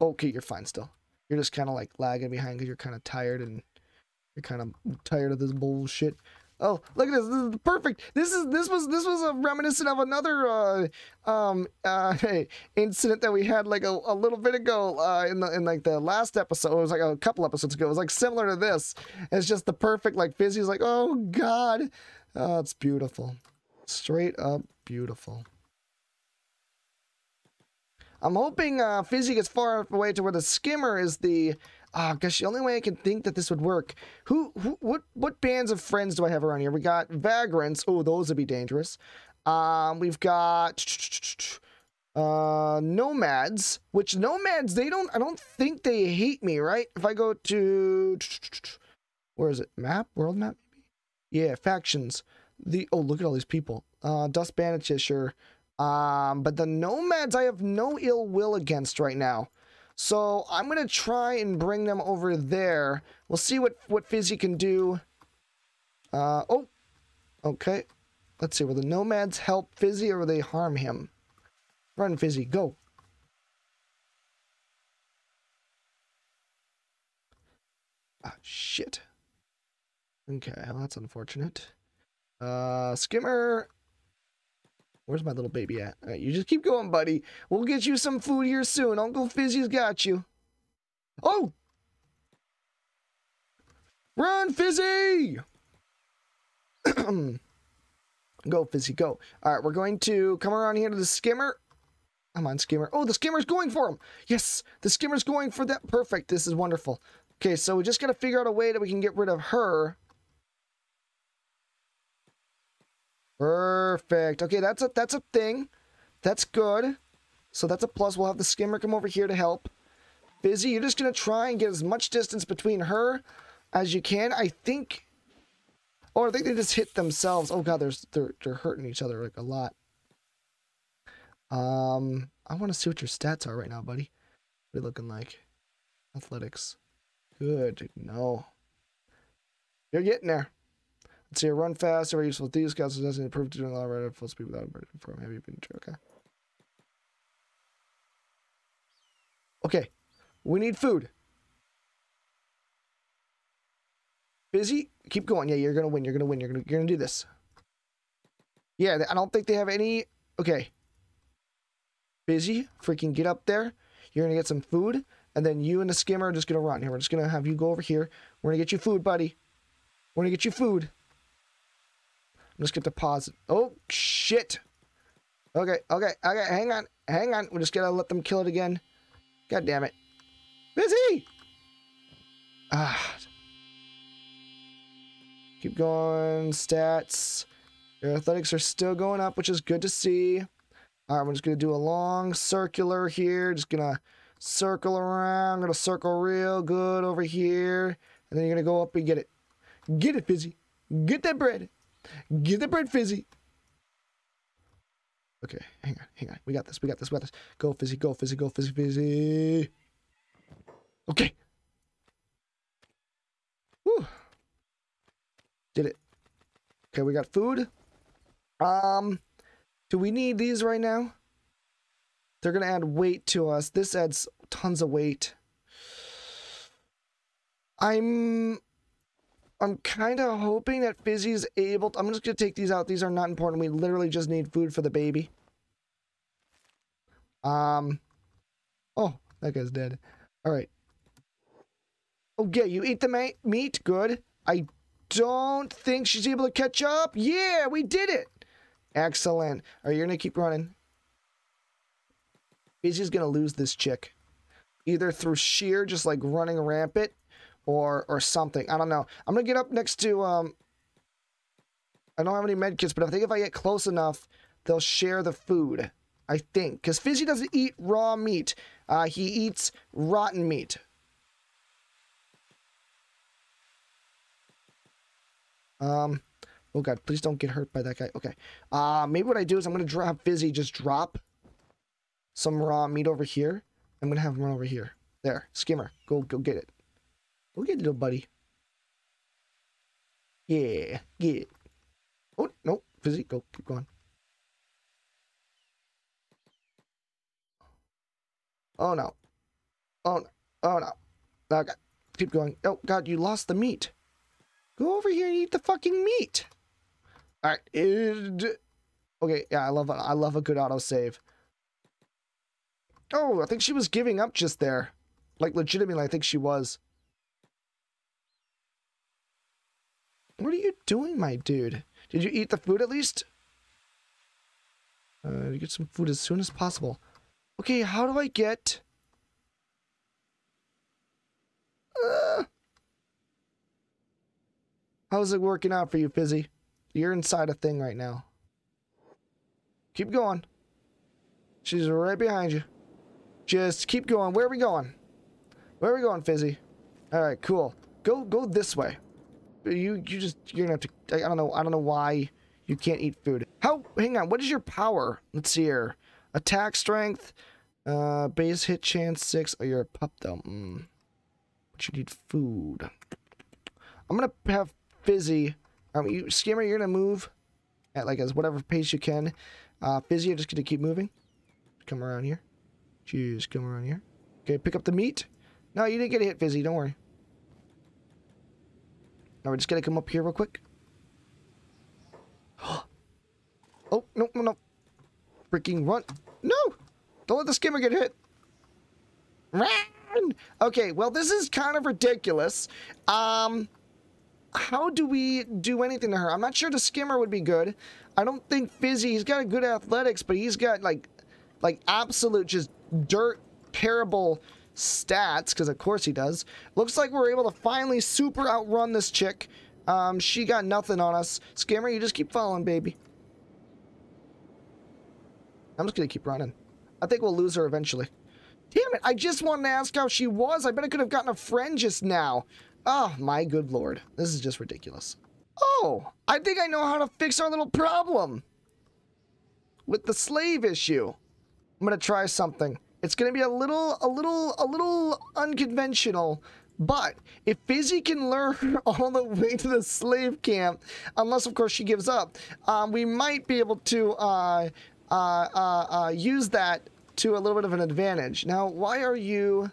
okay, you're fine still. You're just kind of like lagging behind because you're kind of tired and you're kind of tired of this bullshit. Oh, look at this. This is perfect. This is this was this was a reminiscent of another uh um uh incident that we had like a, a little bit ago uh in the in like the last episode. It was like a couple episodes ago. It was like similar to this. It's just the perfect like Fizzy's like, "Oh god." Oh, it's beautiful. Straight up beautiful. I'm hoping uh, Fizzy gets far away to where the skimmer is the. Ah, uh, gosh, the only way I can think that this would work. Who, who, what, what bands of friends do I have around here? We got vagrants. Oh, those would be dangerous. Um, we've got uh nomads, which nomads they don't. I don't think they hate me, right? If I go to where is it? Map, world map, maybe. Yeah, factions. The oh, look at all these people. Uh, Dust Bandits, sure. Um, but the nomads I have no ill will against right now. So I'm going to try and bring them over there. We'll see what, what Fizzy can do. Uh, oh, okay. Let's see, will the nomads help Fizzy or will they harm him? Run, Fizzy, go. Ah, shit. Okay, well, that's unfortunate. Uh, Skimmer, Where's my little baby at? All right, you just keep going, buddy. We'll get you some food here soon. Uncle Fizzy's got you. Oh! Run, Fizzy! go, Fizzy, go. All right, we're going to come around here to the skimmer. Come on, skimmer. Oh, the skimmer's going for him. Yes, the skimmer's going for that. Perfect. This is wonderful. Okay, so we just got to figure out a way that we can get rid of her Perfect. Okay, that's a that's a thing. That's good. So that's a plus. We'll have the skimmer come over here to help. Fizzy, you're just going to try and get as much distance between her as you can. I think... Or I think they just hit themselves. Oh god, they're, they're hurting each other like a lot. Um, I want to see what your stats are right now, buddy. What are you looking like? Athletics. Good. No. You're getting there. Let's see. Run fast. Are useful. These guys doesn't improve to doing a lot of right at full speed without a burning from heavy been Okay. Okay. We need food. Fizzy. Keep going. Yeah, you're gonna win. You're gonna win. You're gonna you're gonna do this. Yeah, I don't think they have any. Okay. Fizzy. Freaking get up there. You're gonna get some food, and then you and the skimmer are just gonna run. Here, we're just gonna have you go over here. We're gonna get you food, buddy. We're gonna get you food. I'm just gonna pause. Oh shit. Okay, okay, okay. Hang on, hang on. We're just gonna let them kill it again. God damn it. Fizzy. Ah. Keep going. Stats. Your athletics are still going up, which is good to see. All right, we're just gonna do a long circular here. Just gonna circle around. Gonna circle real good over here, and then you're gonna go up and get it. Get it, Fizzy. Get that bread. Get the bread, Fizzy. Okay, hang on, hang on. We got this. We got this. We got this. Go, Fizzy. Go, Fizzy. Go, Fizzy. Fizzy. Okay. Whew. Did it. Okay, we got food. Um, do we need these right now? They're gonna add weight to us. This adds tons of weight. I'm I'm kind of hoping that Fizzy's able to, I'm just going to take these out. These are not important. We literally just need food for the baby. Um, oh, that guy's dead. All right. Okay, you eat the meat. Good. I don't think she's able to catch up. Yeah, we did it. Excellent. Are you going to keep running? Fizzy's going to lose this chick. Either through sheer just like running rampant or or something. I don't know. I'm gonna get up next to um. I don't have any med medkits, but I think if I get close enough, they'll share the food. I think because Fizzy doesn't eat raw meat. Uh, he eats rotten meat. Um. Oh god, please don't get hurt by that guy. Okay. Uh, maybe what I do is I'm gonna drop Fizzy, just drop some raw meat over here. I'm gonna have him run over here. There, skimmer, go go get it. Go get it, little buddy. Yeah, get. Oh, no, Fizzy, go, keep going. Oh, no. Oh, no. Oh, no. Okay, keep going. Oh, God, you lost the meat. Go over here and eat the fucking meat. All right. Okay, yeah, I love I love a good autosave. Oh, I think she was giving up just there. Like, legitimately, I think she was. What are you doing, my dude? Did you eat the food at least? Uh, get some food as soon as possible. Okay, how do I get... Uh, how's it working out for you, Fizzy? You're inside a thing right now. Keep going. She's right behind you. Just keep going. Where are we going? Where are we going, Fizzy? All right, cool. Go, go this way you you just you're gonna have to. I don't know. I don't know why you can't eat food. How? Hang on. What is your power? Let's see here. Attack strength, uh, base hit chance six. Oh, you're a pup though. Mm. But you need food. I'm gonna have Fizzy. Um, you Skimmer, you're gonna move at like as whatever pace you can. Uh, Fizzy, you're just gonna keep moving. Come around here. Jeez, come around here. Okay, pick up the meat. No, you didn't get hit, Fizzy. Don't worry. Now we're just gonna come up here real quick. oh, no, no, no. Freaking run. No! Don't let the skimmer get hit. Run! Okay, well, this is kind of ridiculous. Um, how do we do anything to her? I'm not sure the skimmer would be good. I don't think Fizzy, he's got a good athletics, but he's got, like, like absolute just dirt, terrible stats, because of course he does. Looks like we're able to finally super outrun this chick. Um, she got nothing on us. Skimmer, you just keep following, baby. I'm just gonna keep running. I think we'll lose her eventually. Damn it, I just wanted to ask how she was. I bet I could have gotten a friend just now. Oh, my good lord. This is just ridiculous. Oh, I think I know how to fix our little problem. With the slave issue. I'm gonna try something. It's gonna be a little, a little, a little unconventional. But if Fizzy can her all the way to the slave camp, unless of course she gives up, um, we might be able to uh, uh, uh, uh, use that to a little bit of an advantage. Now, why are you?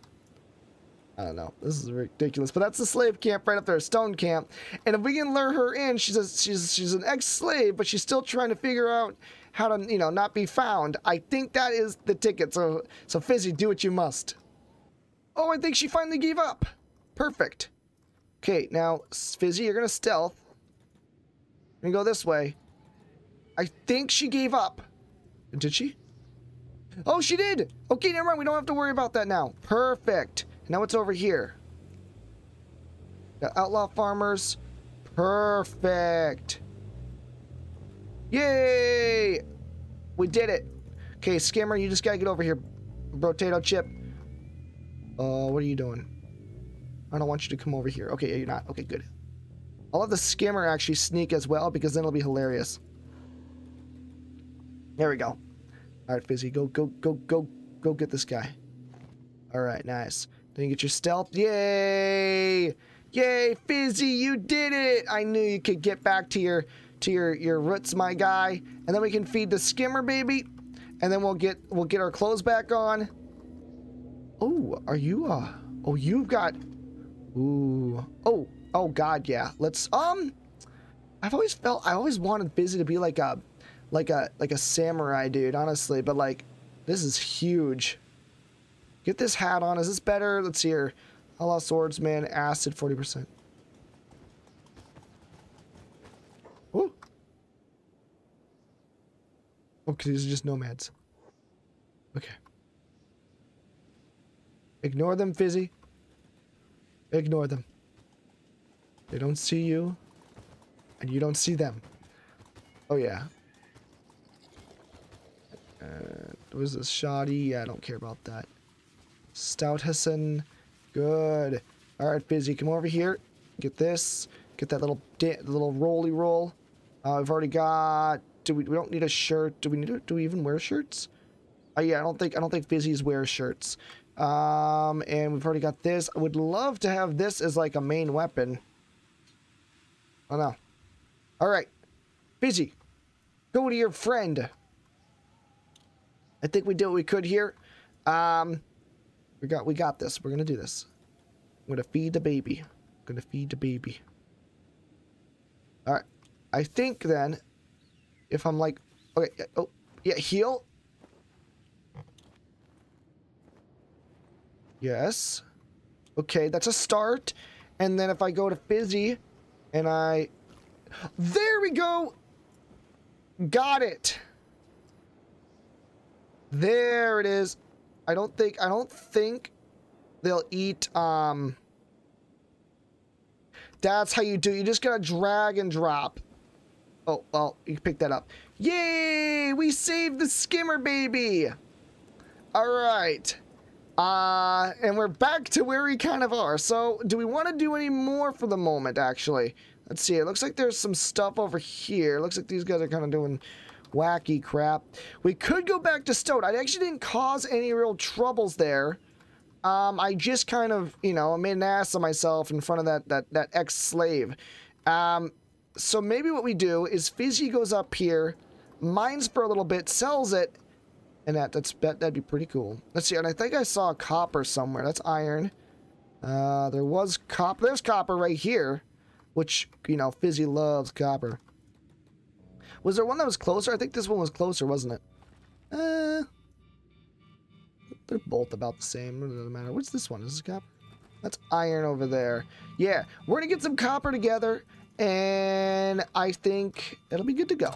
I don't know. This is ridiculous, but that's the slave camp right up there, stone camp. And if we can lure her in, she's a, she's she's an ex-slave, but she's still trying to figure out how to you know not be found. I think that is the ticket. So so Fizzy, do what you must. Oh, I think she finally gave up. Perfect. Okay, now Fizzy, you're gonna stealth. Let me go this way. I think she gave up. Did she? Oh, she did. Okay, never mind. We don't have to worry about that now. Perfect. Now what's over here? The outlaw farmers. Perfect. Yay! We did it. Okay, Skimmer, you just gotta get over here. Potato chip. Uh, what are you doing? I don't want you to come over here. Okay, you're not. Okay, good. I'll have the Skimmer actually sneak as well because then it'll be hilarious. There we go. All right, Fizzy, go, go, go, go, go get this guy. All right, nice. Then you get your stealth. Yay! Yay, Fizzy, you did it! I knew you could get back to your to your your roots, my guy. And then we can feed the skimmer, baby. And then we'll get we'll get our clothes back on. Oh, are you uh? Oh, you've got. Ooh. Oh. Oh God, yeah. Let's um. I've always felt I always wanted Fizzy to be like a, like a like a samurai dude, honestly. But like, this is huge. Get this hat on. Is this better? Let's see here. Allah Swordsman, acid 40%. Okay, these are just nomads. Okay. Ignore them, Fizzy. Ignore them. They don't see you, and you don't see them. Oh, yeah. Uh, was this shoddy? Yeah, I don't care about that. Stout Hassan. Good. All right, Fizzy, come over here. Get this. Get that little little roly roll. Uh, we've already got. Do we? We don't need a shirt. Do we need? To, do we even wear shirts? Uh, yeah, I don't think. I don't think Fizzy's wear shirts. Um, and we've already got this. I would love to have this as like a main weapon. Oh no. All right, Fizzy, go to your friend. I think we did what we could here. Um, we got we got this. We're gonna do this. I'm gonna feed the baby. I'm gonna feed the baby. Alright. I think then if I'm like okay, oh yeah, heal. Yes. Okay, that's a start. And then if I go to Fizzy and I There we go! Got it. There it is. I don't think I don't think they'll eat um That's how you do. You're just gotta drag and drop. Oh, well, you pick that up. Yay! We saved the skimmer baby! Alright. Uh, and we're back to where we kind of are. So, do we want to do any more for the moment, actually? Let's see. It looks like there's some stuff over here. Looks like these guys are kind of doing wacky crap. We could go back to Stoat. I actually didn't cause any real troubles there. Um, I just kind of, you know, made an ass of myself in front of that that that ex-slave. Um, so maybe what we do is Fizzy goes up here, mines for a little bit, sells it, and that that's that, that'd be pretty cool. Let's see. And I think I saw copper somewhere. That's iron. Uh, there was copper. There's copper right here, which you know Fizzy loves copper. Was there one that was closer? I think this one was closer, wasn't it? Uh, they're both about the same. It doesn't matter. What's this one? Is this copper? That's iron over there. Yeah, we're gonna get some copper together, and I think it'll be good to go.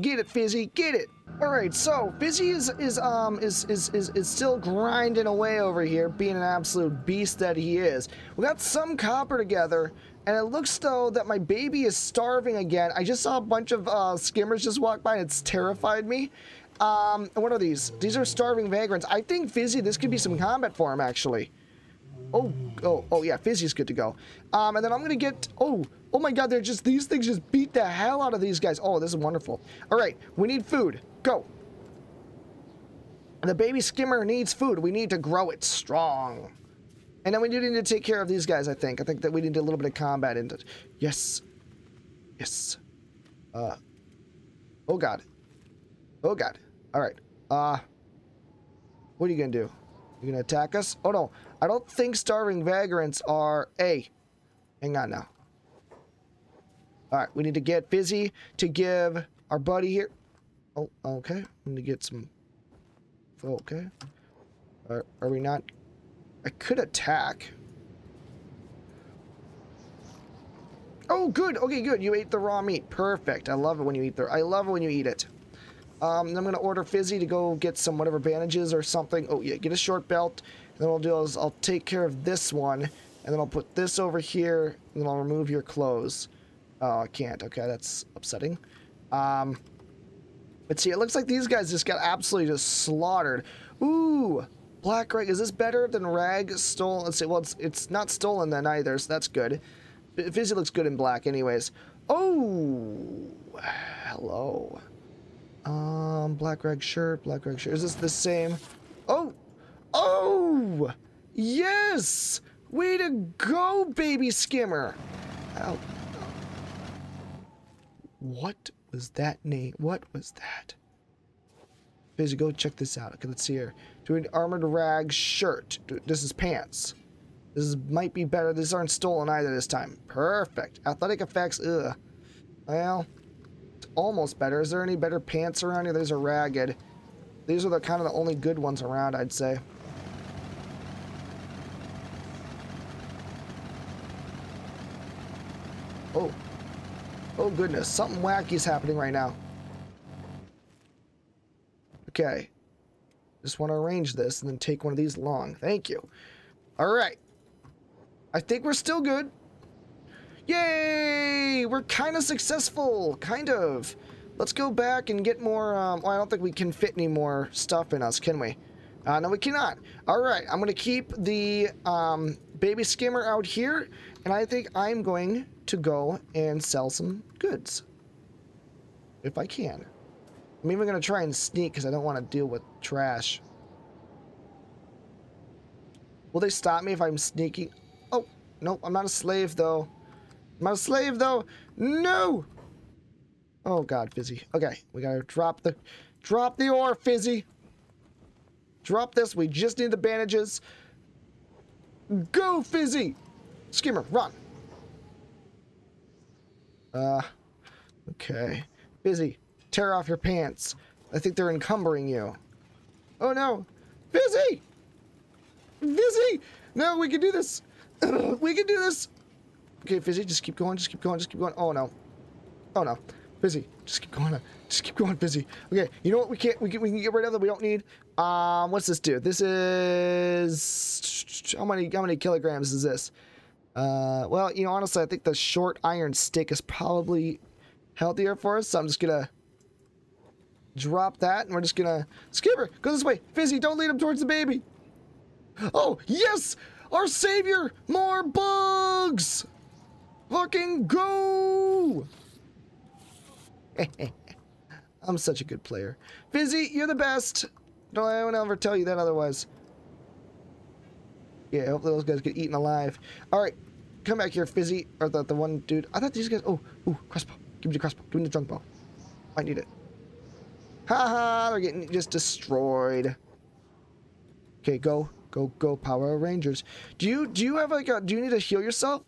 Get it, Fizzy. Get it. All right, so Fizzy is is um is is is is still grinding away over here, being an absolute beast that he is. We got some copper together, and it looks though that my baby is starving again. I just saw a bunch of uh, skimmers just walk by, and it's terrified me. Um, what are these? These are starving vagrants. I think Fizzy, this could be some combat for him actually. Oh, oh, oh yeah, Fizzy's good to go. Um, and then I'm gonna get, oh, oh my god, they're just, these things just beat the hell out of these guys. Oh, this is wonderful. All right, we need food. Go. The baby skimmer needs food. We need to grow it strong. And then we do need to take care of these guys, I think. I think that we need a little bit of combat into Yes. Yes. Uh. Oh, God. Oh, God. All right. Uh. What are you going to do? You going to attack us? Oh, no. I don't think starving vagrants are... Hey. Hang on now. All right. We need to get busy to give our buddy here... Oh, okay. We need to get some... Okay. Are, are we not... I could attack. Oh, good. Okay, good. You ate the raw meat. Perfect. I love it when you eat the... I love it when you eat it. Um, I'm going to order Fizzy to go get some whatever bandages or something. Oh, yeah. Get a short belt. Then what I'll do is I'll take care of this one. And then I'll put this over here. And then I'll remove your clothes. Oh, I can't. Okay, that's upsetting. Um... But see, it looks like these guys just got absolutely just slaughtered. Ooh, Black Rag. Is this better than Rag stolen? Let's see. Well, it's, it's not stolen then either, so that's good. Fizzy looks good in black anyways. Oh, hello. Um, Black Rag shirt, Black Rag shirt. Is this the same? Oh, oh, yes. Way to go, baby skimmer. Ow. What was that name? What was that? Fizzy, go check this out. Okay, let's see here. Doing armored rag shirt. This is pants. This is, might be better. These aren't stolen either this time. Perfect. Athletic effects. Ugh. Well, almost better. Is there any better pants around here? These are ragged. These are the kind of the only good ones around, I'd say. Oh. Oh goodness, something wacky is happening right now. Okay. Just want to arrange this and then take one of these long. Thank you. All right. I think we're still good. Yay! We're kind of successful. Kind of. Let's go back and get more... Um, well, I don't think we can fit any more stuff in us, can we? Uh, no, we cannot. All right. I'm going to keep the um, baby skimmer out here. And I think I'm going to go and sell some goods. If I can. I'm even going to try and sneak because I don't want to deal with trash. Will they stop me if I'm sneaking? Oh, nope, I'm not a slave though. I'm not a slave though. No! Oh god, Fizzy. Okay, we gotta drop the drop the ore, Fizzy. Drop this. We just need the bandages. Go, Fizzy! Skimmer, run. Uh, okay. Fizzy, tear off your pants. I think they're encumbering you. Oh no! Fizzy! Fizzy! No, we can do this! we can do this! Okay, Fizzy, just keep going, just keep going, just keep going. Oh no. Oh no. Fizzy, just keep going. Just keep going, Fizzy. Okay, you know what we can't we can, we can get rid of that we don't need? Um, what's this do? This is how many how many kilograms is this? Uh, well, you know, honestly, I think the short iron stick is probably healthier for us. So I'm just gonna drop that, and we're just gonna skipper go this way. Fizzy, don't lead him towards the baby. Oh yes, our savior! More bugs! Fucking go! I'm such a good player. Fizzy, you're the best. Don't anyone ever tell you that otherwise. Yeah, hopefully those guys get eaten alive. All right, come back here, Fizzy, or the, the one dude. I thought these guys, oh, ooh, crossbow. Give me the crossbow. Give me the junk bow. I need it. Haha, they're getting just destroyed. Okay, go, go, go, Power Rangers. Do you, do you have like a, do you need to heal yourself?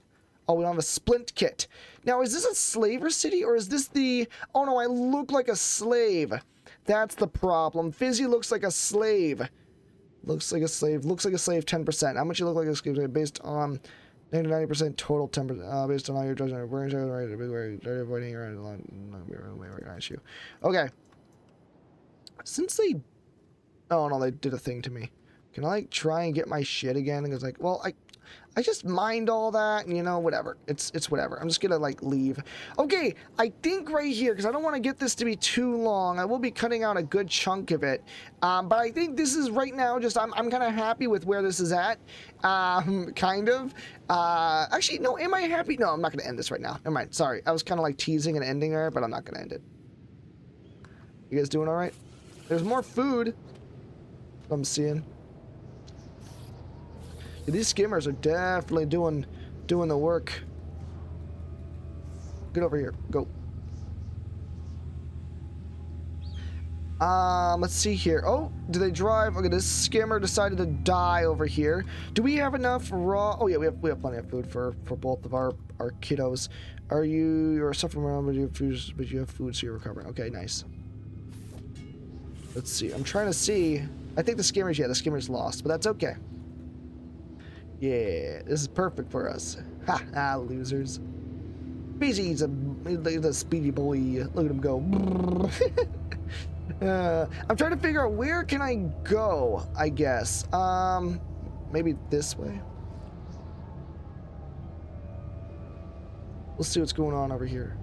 Oh, we don't have a splint kit. Now, is this a slaver city or is this the, oh no, I look like a slave. That's the problem. Fizzy looks like a slave. Looks like a slave. Looks like a slave 10%. How much you look like a slave based on 90% total 10% uh, based on all your judgment. We're going to big way, avoiding your recognize you. Okay. Since they, oh no, they did a thing to me. Can I like try and get my shit again? And it's like, well, I, I just mind all that, and you know, whatever. It's it's whatever. I'm just gonna like leave. Okay, I think right here because I don't want to get this to be too long. I will be cutting out a good chunk of it, um, but I think this is right now. Just I'm I'm kind of happy with where this is at, um, kind of. Uh, actually, no. Am I happy? No, I'm not gonna end this right now. Never mind. Sorry, I was kind of like teasing an ending there, but I'm not gonna end it. You guys doing all right? There's more food. I'm seeing. These skimmers are definitely doing doing the work. Get over here. Go. Um, let's see here. Oh, do they drive? Okay, this skimmer decided to die over here. Do we have enough raw? Oh yeah, we have we have plenty of food for for both of our our kiddos. Are you you're suffering from but you have food, but you have food, so you're recovering. Okay, nice. Let's see. I'm trying to see. I think the skimmer's yeah, the skimmer's lost, but that's okay. Yeah, this is perfect for us. Ha ha, losers. Fizzy, a, a speedy boy. Look at him go. Uh, I'm trying to figure out where can I go, I guess. Um, maybe this way. Let's see what's going on over here.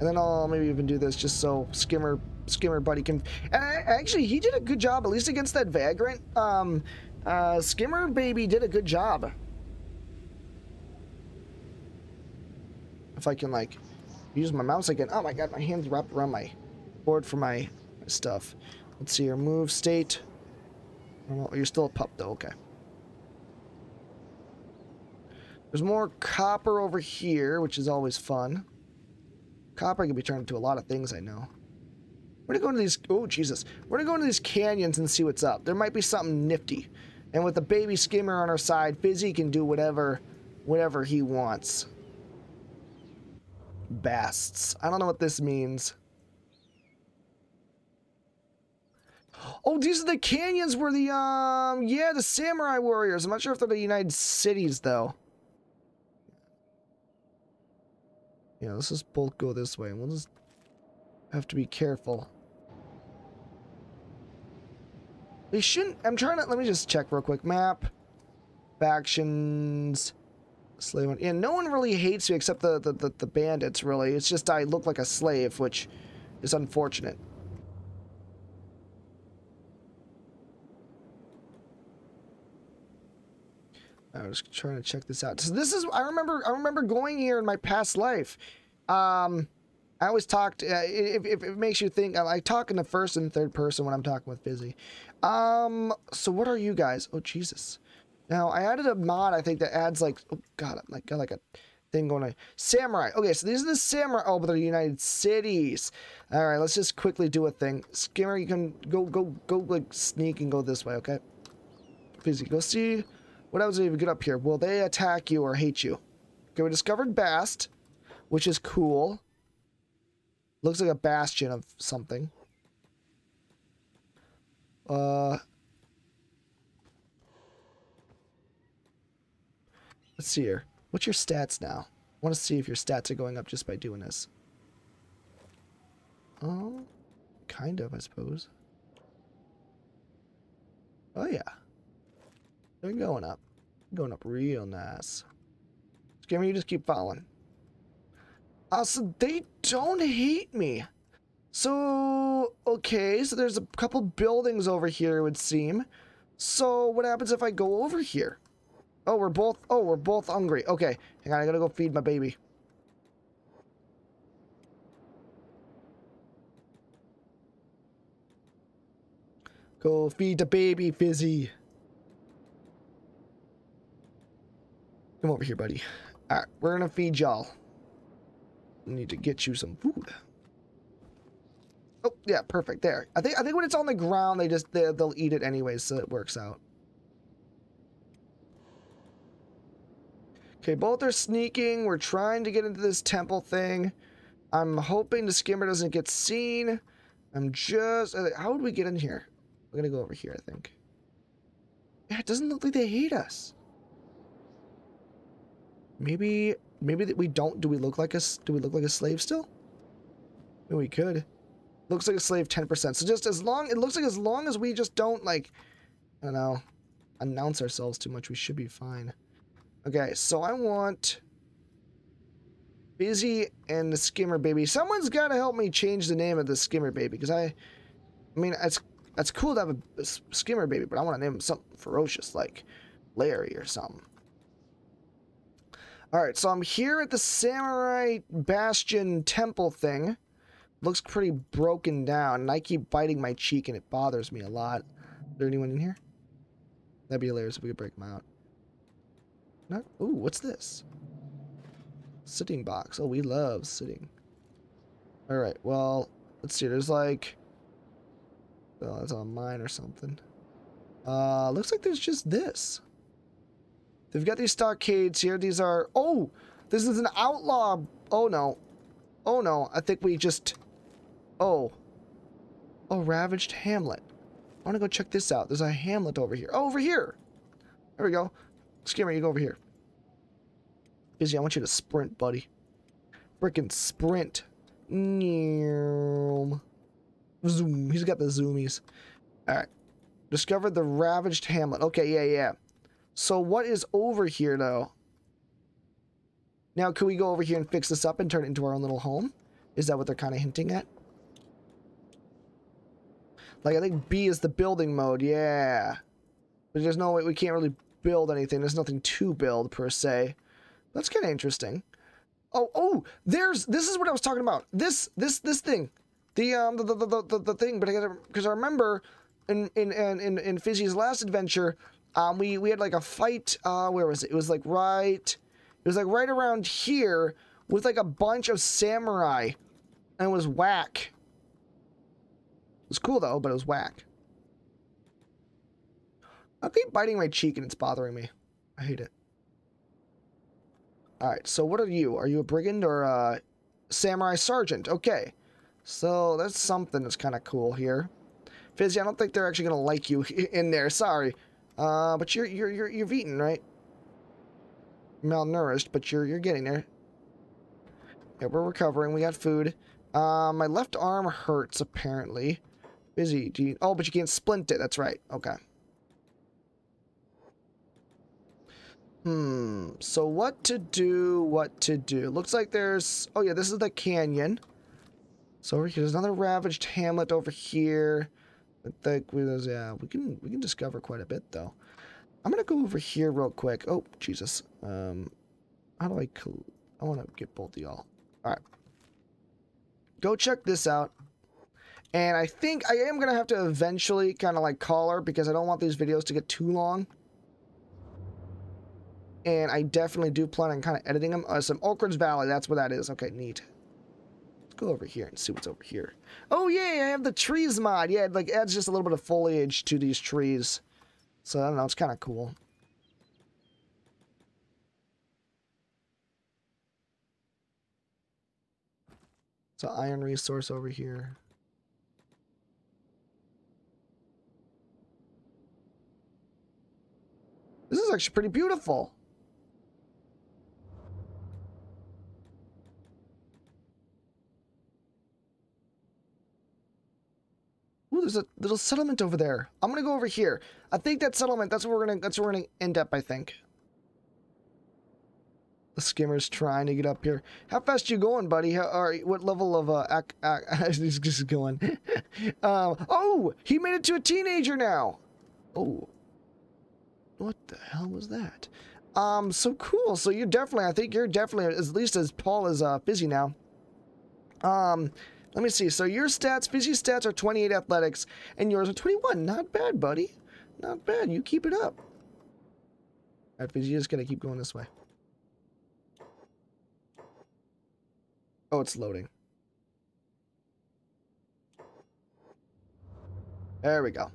And then I'll maybe even do this just so Skimmer Skimmer Buddy can... And I, actually, he did a good job, at least against that Vagrant. Um, uh, Skimmer Baby did a good job. If I can, like, use my mouse again. Oh my god, my hand's wrapped around my board for my stuff. Let's see your move state. Oh, you're still a pup though, okay. There's more copper over here, which is always fun. Copper can be turned into a lot of things, I know. We're gonna go into these, oh Jesus. We're gonna go into these canyons and see what's up. There might be something nifty. And with the baby skimmer on our side, Fizzy can do whatever, whatever he wants. Basts. I don't know what this means. Oh, these are the canyons where the, um, yeah, the samurai warriors. I'm not sure if they're the United Cities, though. Yeah, let's just both go this way. We'll just have to be careful. They shouldn't, I'm trying to, let me just check real quick. Map, factions, slave. Yeah, no one really hates me except the, the, the, the bandits, really. It's just I look like a slave, which is unfortunate. I was trying to check this out. So this is I remember I remember going here in my past life. Um, I always talked. Uh, if, if it makes you think, I, I talk in the first and third person when I'm talking with Fizzy. Um, so what are you guys? Oh Jesus! Now I added a mod I think that adds like oh god, I'm like got like a thing going on. Samurai. Okay, so these are the samurai. Oh, but they're United Cities. All right, let's just quickly do a thing. Skimmer, you can go go go like sneak and go this way. Okay. Fizzy, go see what else do you get up here? Will they attack you or hate you? Okay, we discovered Bast, which is cool. Looks like a bastion of something. Uh, let's see here. What's your stats now? I want to see if your stats are going up just by doing this. Oh, kind of, I suppose. Oh, yeah. They're going up. Going up real nice. Skimmer, you just keep following. Uh, so they don't hate me. So, okay, so there's a couple buildings over here, it would seem. So, what happens if I go over here? Oh, we're both, oh, we're both hungry. Okay, hang on, I gotta go feed my baby. Go feed the baby, Fizzy. Come over here, buddy. Alright, we're gonna feed y'all. Need to get you some food. Oh, yeah, perfect. There. I think I think when it's on the ground, they just they, they'll eat it anyways, so it works out. Okay, both are sneaking. We're trying to get into this temple thing. I'm hoping the skimmer doesn't get seen. I'm just... Uh, how would we get in here? We're gonna go over here, I think. Yeah, it doesn't look like they hate us. Maybe, maybe that we don't. Do we look like a? Do we look like a slave still? We could. Looks like a slave 10%. So just as long, it looks like as long as we just don't like, I don't know, announce ourselves too much, we should be fine. Okay, so I want Fizzy and the Skimmer Baby. Someone's got to help me change the name of the Skimmer Baby because I, I mean, it's that's cool to have a, a Skimmer Baby, but I want to name him something ferocious like Larry or something. Alright, so I'm here at the Samurai Bastion Temple thing. Looks pretty broken down, and I keep biting my cheek, and it bothers me a lot. Is there anyone in here? That'd be hilarious if we could break them out. Not. Ooh, what's this? Sitting box. Oh, we love sitting. All right. Well, let's see. There's like. Oh, that's on mine or something. Uh, looks like there's just this. They've got these stockades here. These are. Oh, this is an outlaw. Oh no. Oh no. I think we just. Oh. Oh, ravaged hamlet. I want to go check this out. There's a hamlet over here. Oh, over here. There we go. Skimmer, you go over here. Fizzy, I want you to sprint, buddy. Frickin' sprint. Zoom. He's got the zoomies. Alright. Discovered the ravaged hamlet. Okay, yeah, yeah. So what is over here, though? Now, could we go over here and fix this up and turn it into our own little home? Is that what they're kind of hinting at? Like, I think B is the building mode, yeah. But there's no way, we can't really build anything. There's nothing to build, per se. That's kind of interesting. Oh, oh, there's, this is what I was talking about. This, this, this thing. The, um, the, the, the, the, the thing, but I gotta, because I remember in, in, in, in Fizzy's last adventure, um, we, we had like a fight, uh, where was it? It was like right, it was like right around here with like a bunch of samurai and it was whack. Was cool though, but it was whack. I keep biting my cheek and it's bothering me. I hate it. Alright, so what are you? Are you a brigand or a samurai sergeant? Okay. So that's something that's kind of cool here. Fizzy, I don't think they're actually going to like you in there. Sorry. Uh, but you're, you're, you're, you've eaten, right? Malnourished, but you're, you're getting there. Yeah, we're recovering. We got food. Uh, my left arm hurts, apparently. Fizzy. Do you, oh, but you can't splint it. That's right. Okay. Hmm. So what to do, what to do. Looks like there's... Oh, yeah, this is the canyon. So over here, there's another ravaged hamlet over here. I think we, yeah, we can we can discover quite a bit, though. I'm going to go over here real quick. Oh, Jesus. Um, how do I... I want to get both of y'all. All right. Go check this out. And I think I am going to have to eventually kind of like call her because I don't want these videos to get too long. And I definitely do plan on kind of editing them. Uh, some Okran's Valley, that's where that is. Okay, neat. Let's go over here and see what's over here. Oh, yeah, I have the trees mod. Yeah, it like adds just a little bit of foliage to these trees. So, I don't know, it's kind of cool. So, iron resource over here. This is actually pretty beautiful. Ooh, there's a little settlement over there. I'm gonna go over here. I think that settlement, that's where we're gonna that's where we're gonna end up, I think. The skimmer's trying to get up here. How fast you going, buddy? How, or what level of uh ac, ac, he's just going. um, oh, he made it to a teenager now. Oh. What the hell was that? Um, so cool. So you definitely, I think you're definitely at least as tall as uh, Fizzy now. Um, let me see. So your stats, Fizzy stats are 28 athletics, and yours are 21. Not bad, buddy. Not bad. You keep it up. All right, Fizzy, just gonna keep going this way. Oh, it's loading. There we go.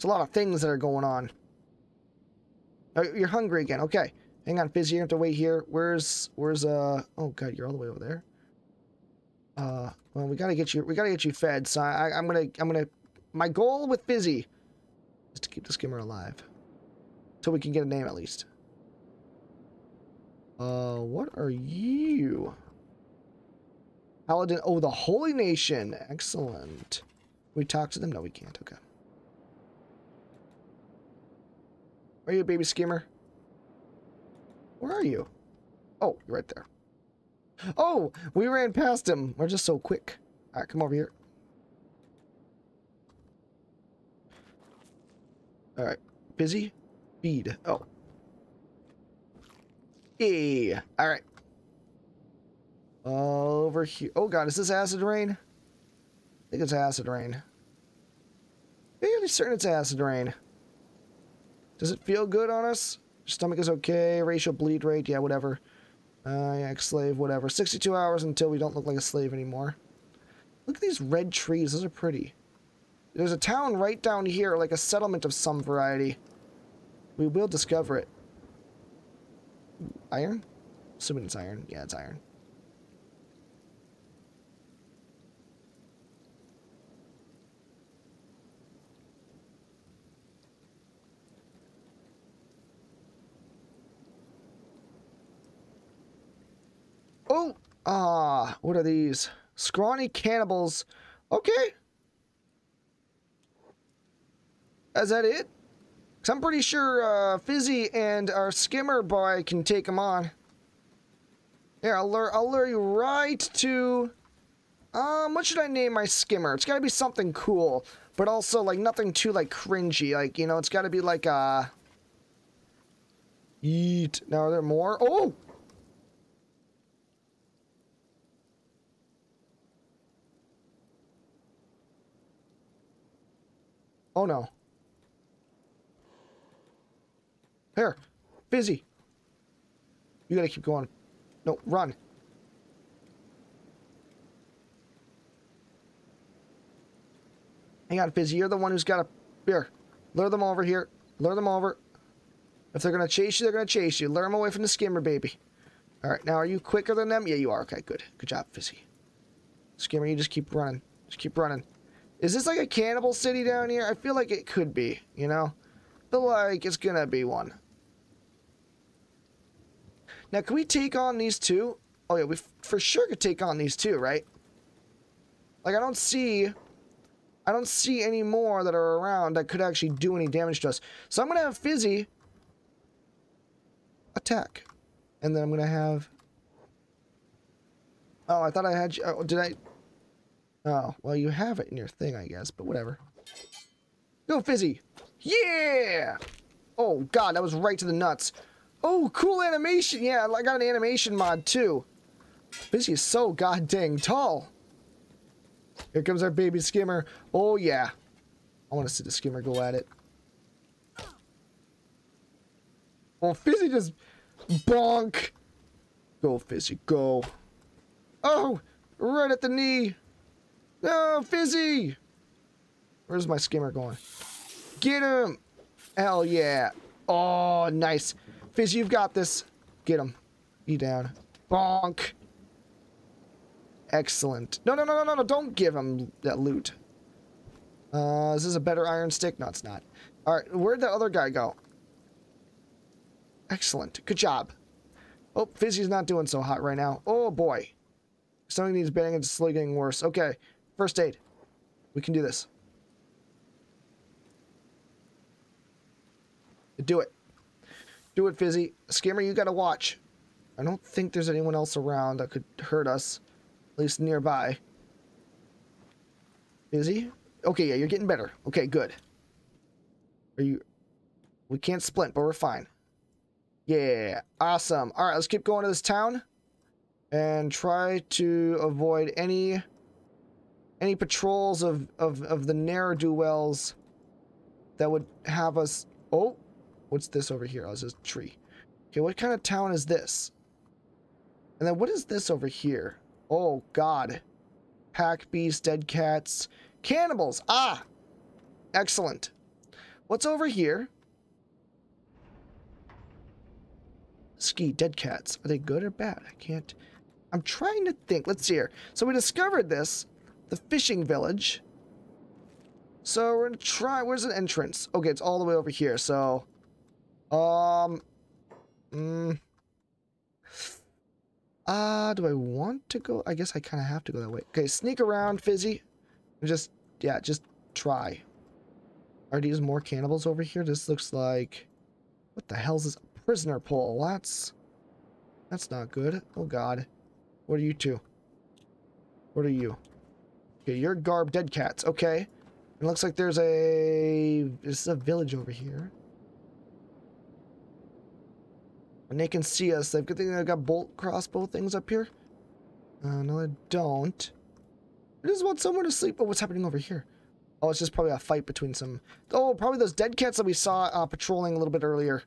It's a lot of things that are going on. Oh, you're hungry again. Okay. Hang on, Fizzy. You have to wait here. Where's, where's, uh, oh, God, you're all the way over there. Uh, well, we gotta get you, we gotta get you fed. So I, I'm gonna, I'm gonna, my goal with Fizzy is to keep the skimmer alive. So we can get a name at least. Uh, what are you? Paladin, oh, the Holy Nation. Excellent. we talk to them? No, we can't. Okay. Where are you, a baby skimmer? Where are you? Oh, you're right there. Oh, we ran past him. We're just so quick. All right, come over here. All right, Fizzy? Feed. Oh. Hey. All right. Over here. Oh, God, is this acid rain? I think it's acid rain. Fairly certain it's acid rain. Does it feel good on us? Stomach is okay. Racial bleed rate, yeah, whatever. Uh, yeah, slave, whatever. 62 hours until we don't look like a slave anymore. Look at these red trees. Those are pretty. There's a town right down here, like a settlement of some variety. We will discover it. Iron? Assuming it's iron. Yeah, it's iron. Oh! Ah, what are these? Scrawny cannibals. Okay. Is that it? Cause I'm pretty sure uh, Fizzy and our skimmer boy can take them on. Here, I'll lure, I'll lure you right to... Um, what should I name my skimmer? It's gotta be something cool, but also, like, nothing too, like, cringy. Like, you know, it's gotta be, like, uh... Eat. Now, are there more? Oh! Oh, no. Here, Fizzy. You gotta keep going. No, run. Hang on, Fizzy. You're the one who's got to... Here. Lure them over here. Lure them over. If they're to chase you, they're to chase you. Lure them away from the skimmer, baby. All right, now are you quicker than them? Yeah, you are. Okay, good. Good job, Fizzy. Skimmer, you just keep running. Just keep running. Is this like a cannibal city down here? I feel like it could be, you know? Feel like it's to be one. Now, can we take on these two? Oh, yeah, we for sure could take on these two, right? Like, I don't see... I don't see any more that are around that could actually do any damage to us. So I'm to have Fizzy attack. And then I'm to have... Oh, I thought I had. Oh, did I... Oh, well, you have it in your thing, I guess, but whatever. Go, Fizzy! Yeah! Oh, God, that was right to the nuts. Oh, cool animation. Yeah, I got an animation mod too. Fizzy is so god dang tall. Here comes our baby skimmer. Oh, yeah. I want to see the skimmer go at it. Oh, Fizzy just bonk. Go, Fizzy, go. Oh, right at the knee. No, Fizzy. Where's my skimmer going? Get him. Hell yeah. Oh, nice. Fizz, you've got this. Get him. You down. Bonk. Excellent. No, no, no, no, no, no. Don't give him that loot. Uh, is this a better iron stick? No, it's not. All right, where'd the other guy go? Excellent. Good job. Oh, Fizzy's not doing so hot right now. Oh, boy. Something needs banging. It's slowly getting worse. Okay. First aid. We can do this. Do it. Do it, Fizzy. Skimmer, you gotta watch. I don't think there's anyone else around that could hurt us. At least nearby. Fizzy? Okay, yeah, you're getting better. Okay, good. Are you... We can't splint, but we're fine. Yeah, awesome. Alright, let's keep going to this town. And try to avoid any... Any patrols of, of, of the ne'er-do-wells that would have us... Oh, What's this over here? Oh, it's a tree. Okay, what kind of town is this? And then what is this over here? Oh, God. Pack beasts, dead cats, cannibals. Ah! Excellent. What's over here? Ski, dead cats. Are they good or bad? I can't... I'm trying to think. Let's see here. So we discovered this. The fishing village. So we're gonna try... Where's an entrance? Okay, it's all the way over here. So um. Mm, uh, do I want to go? I guess I kind of have to go that way. Okay, sneak around, Fizzy. Just, yeah, just try. Are these more cannibals over here? This looks like... What the hell's this? Prisoner pole. That's... That's not good. Oh, God. What are you two? What are you? Okay, you're garb dead cats. Okay. It looks like there's a... This is a village over here. And they can see us. They've got, they've got bolt crossbow things up here. Uh, no, they don't. I just want somewhere to sleep. But what's happening over here? Oh, it's just probably a fight between some... Oh, probably those dead cats that we saw uh, patrolling a little bit earlier.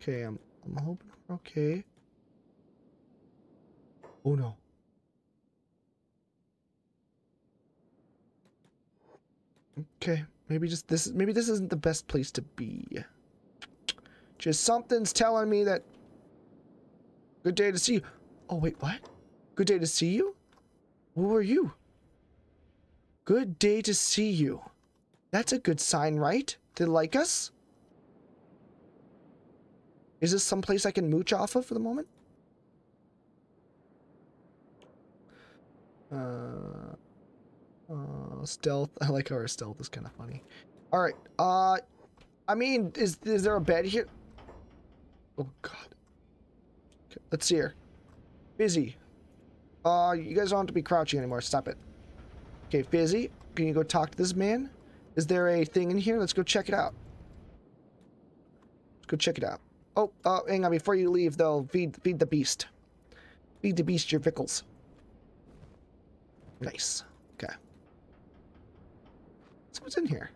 Okay, I'm, I'm hoping... Okay. Oh, no. Okay, maybe just this maybe this isn't the best place to be. Just something's telling me that Good day to see you. Oh wait, what? Good day to see you? Who are you? Good day to see you. That's a good sign, right? They like us? Is this someplace I can mooch off of for the moment? Uh uh, stealth. I like how our stealth is kind of funny. All right. Uh, I mean, is is there a bed here? Oh God. Okay, let's see here. Fizzy. Uh, you guys don't have to be crouching anymore. Stop it. Okay, Fizzy, can you go talk to this man? Is there a thing in here? Let's go check it out. Let's go check it out. Oh, uh, hang on. Before you leave, though, feed feed the beast. Feed the beast your vickles. Nice. Okay. So what's in here?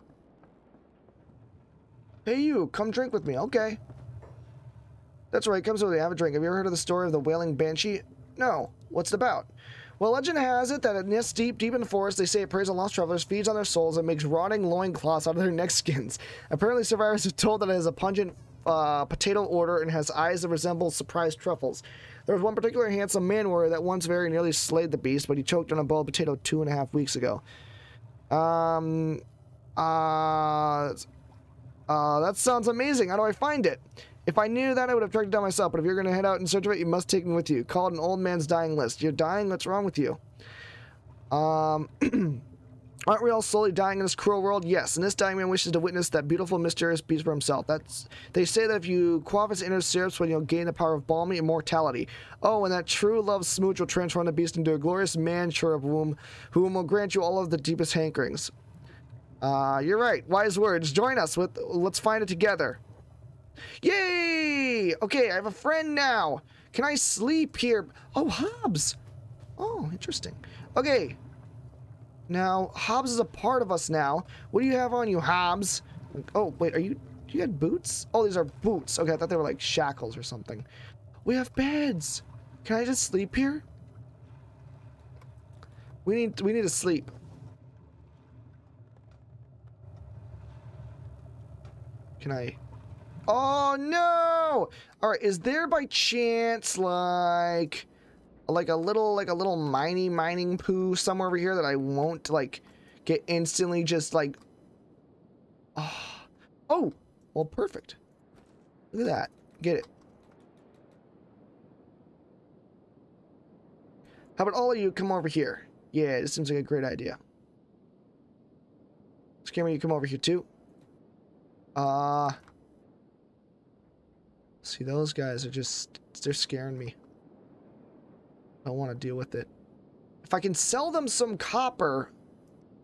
Hey you, come drink with me. Okay. That's right, comes with me. Have a drink. Have you ever heard of the story of the Wailing Banshee? No. What's it about? Well, legend has it that it nests deep, deep in the forest. They say it preys on lost travelers, feeds on their souls, and makes rotting loincloths out of their neck skins. Apparently, survivors have told that it has a pungent uh, potato odor and has eyes that resemble surprised truffles. There was one particular handsome man warrior that once very nearly slayed the beast, but he choked on a boiled potato two and a half weeks ago. Um, uh, uh, that sounds amazing. How do I find it? If I knew that, I would have tracked it down myself. But if you're going to head out in search of it, you must take me with you. Call it an old man's dying list. You're dying? What's wrong with you? Um, aren't we all slowly dying in this cruel world? Yes. And this dying man wishes to witness that beautiful, mysterious beast for himself. That's. They say that if you quaff inner syrups, when you'll gain the power of balmy immortality. Oh, and that true love smooch will transform the beast into a glorious man of whom, whom will grant you all of the deepest hankerings. Uh, you're right. Wise words. Join us. With let's find it together. Yay! Okay, I have a friend now. Can I sleep here? Oh, Hobbs. Oh, interesting. Okay. Now, Hobbs is a part of us now. What do you have on you, Hobbs? Oh, wait, are you... You had boots? Oh, these are boots. Okay, I thought they were like shackles or something. We have beds. Can I just sleep here? We need we need to sleep. Can I? Oh no! All right, is there by chance like like a little like a little miney mining poo somewhere over here that I won't like get instantly just like oh, oh well perfect. Look at that. Get it. How about all of you come over here? Yeah, this seems like a great idea. Skimmer, you come over here too. Uh See, those guys are just, they're scaring me. I want to deal with it. If I can sell them some copper,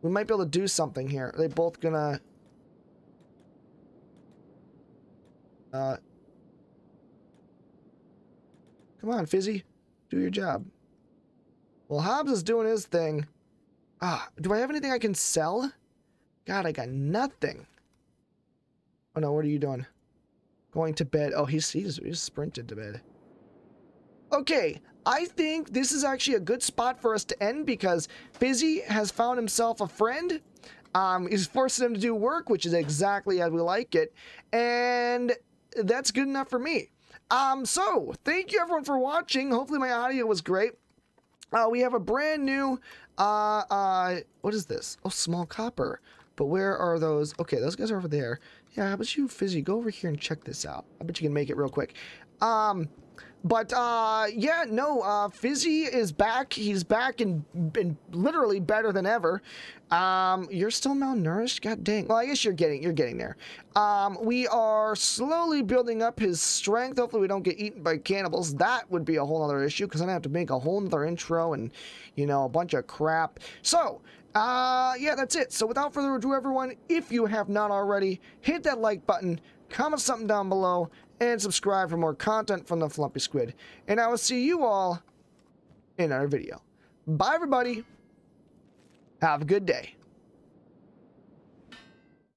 we might be able to do something here. Are they both gonna... Uh... Come on, Fizzy. Do your job. Well, Hobbs is doing his thing. Ah, do I have anything I can sell? God, I got nothing. Oh no, what are you doing? Going to bed. Oh, he's, he's, he's sprinted to bed. Okay, I think this is actually a good spot for us to end because Fizzy has found himself a friend. Um, he's forcing him to do work, which is exactly as we like it. And that's good enough for me. Um, so, thank you everyone for watching. Hopefully my audio was great. Uh, we have a brand new, uh, uh, what is this? Oh, small copper. But where are those? Okay, those guys are over there. Yeah, how about you, Fizzy? Go over here and check this out. I bet you can make it real quick. Um, but, uh, yeah, no, uh, Fizzy is back. He's back and, and literally better than ever. Um, you're still malnourished? God dang. Well, I guess you're getting, you're getting there. Um, we are slowly building up his strength. Hopefully we don't get eaten by cannibals. That would be a whole other issue because I'm gonna have to make a whole other intro and, you know, a bunch of crap. So, uh, yeah, that's it. So without further ado, everyone, if you have not already, hit that like button, comment something down below, and subscribe for more content from the Flumpy Squid. And I will see you all in our video. Bye, everybody. Have a good day.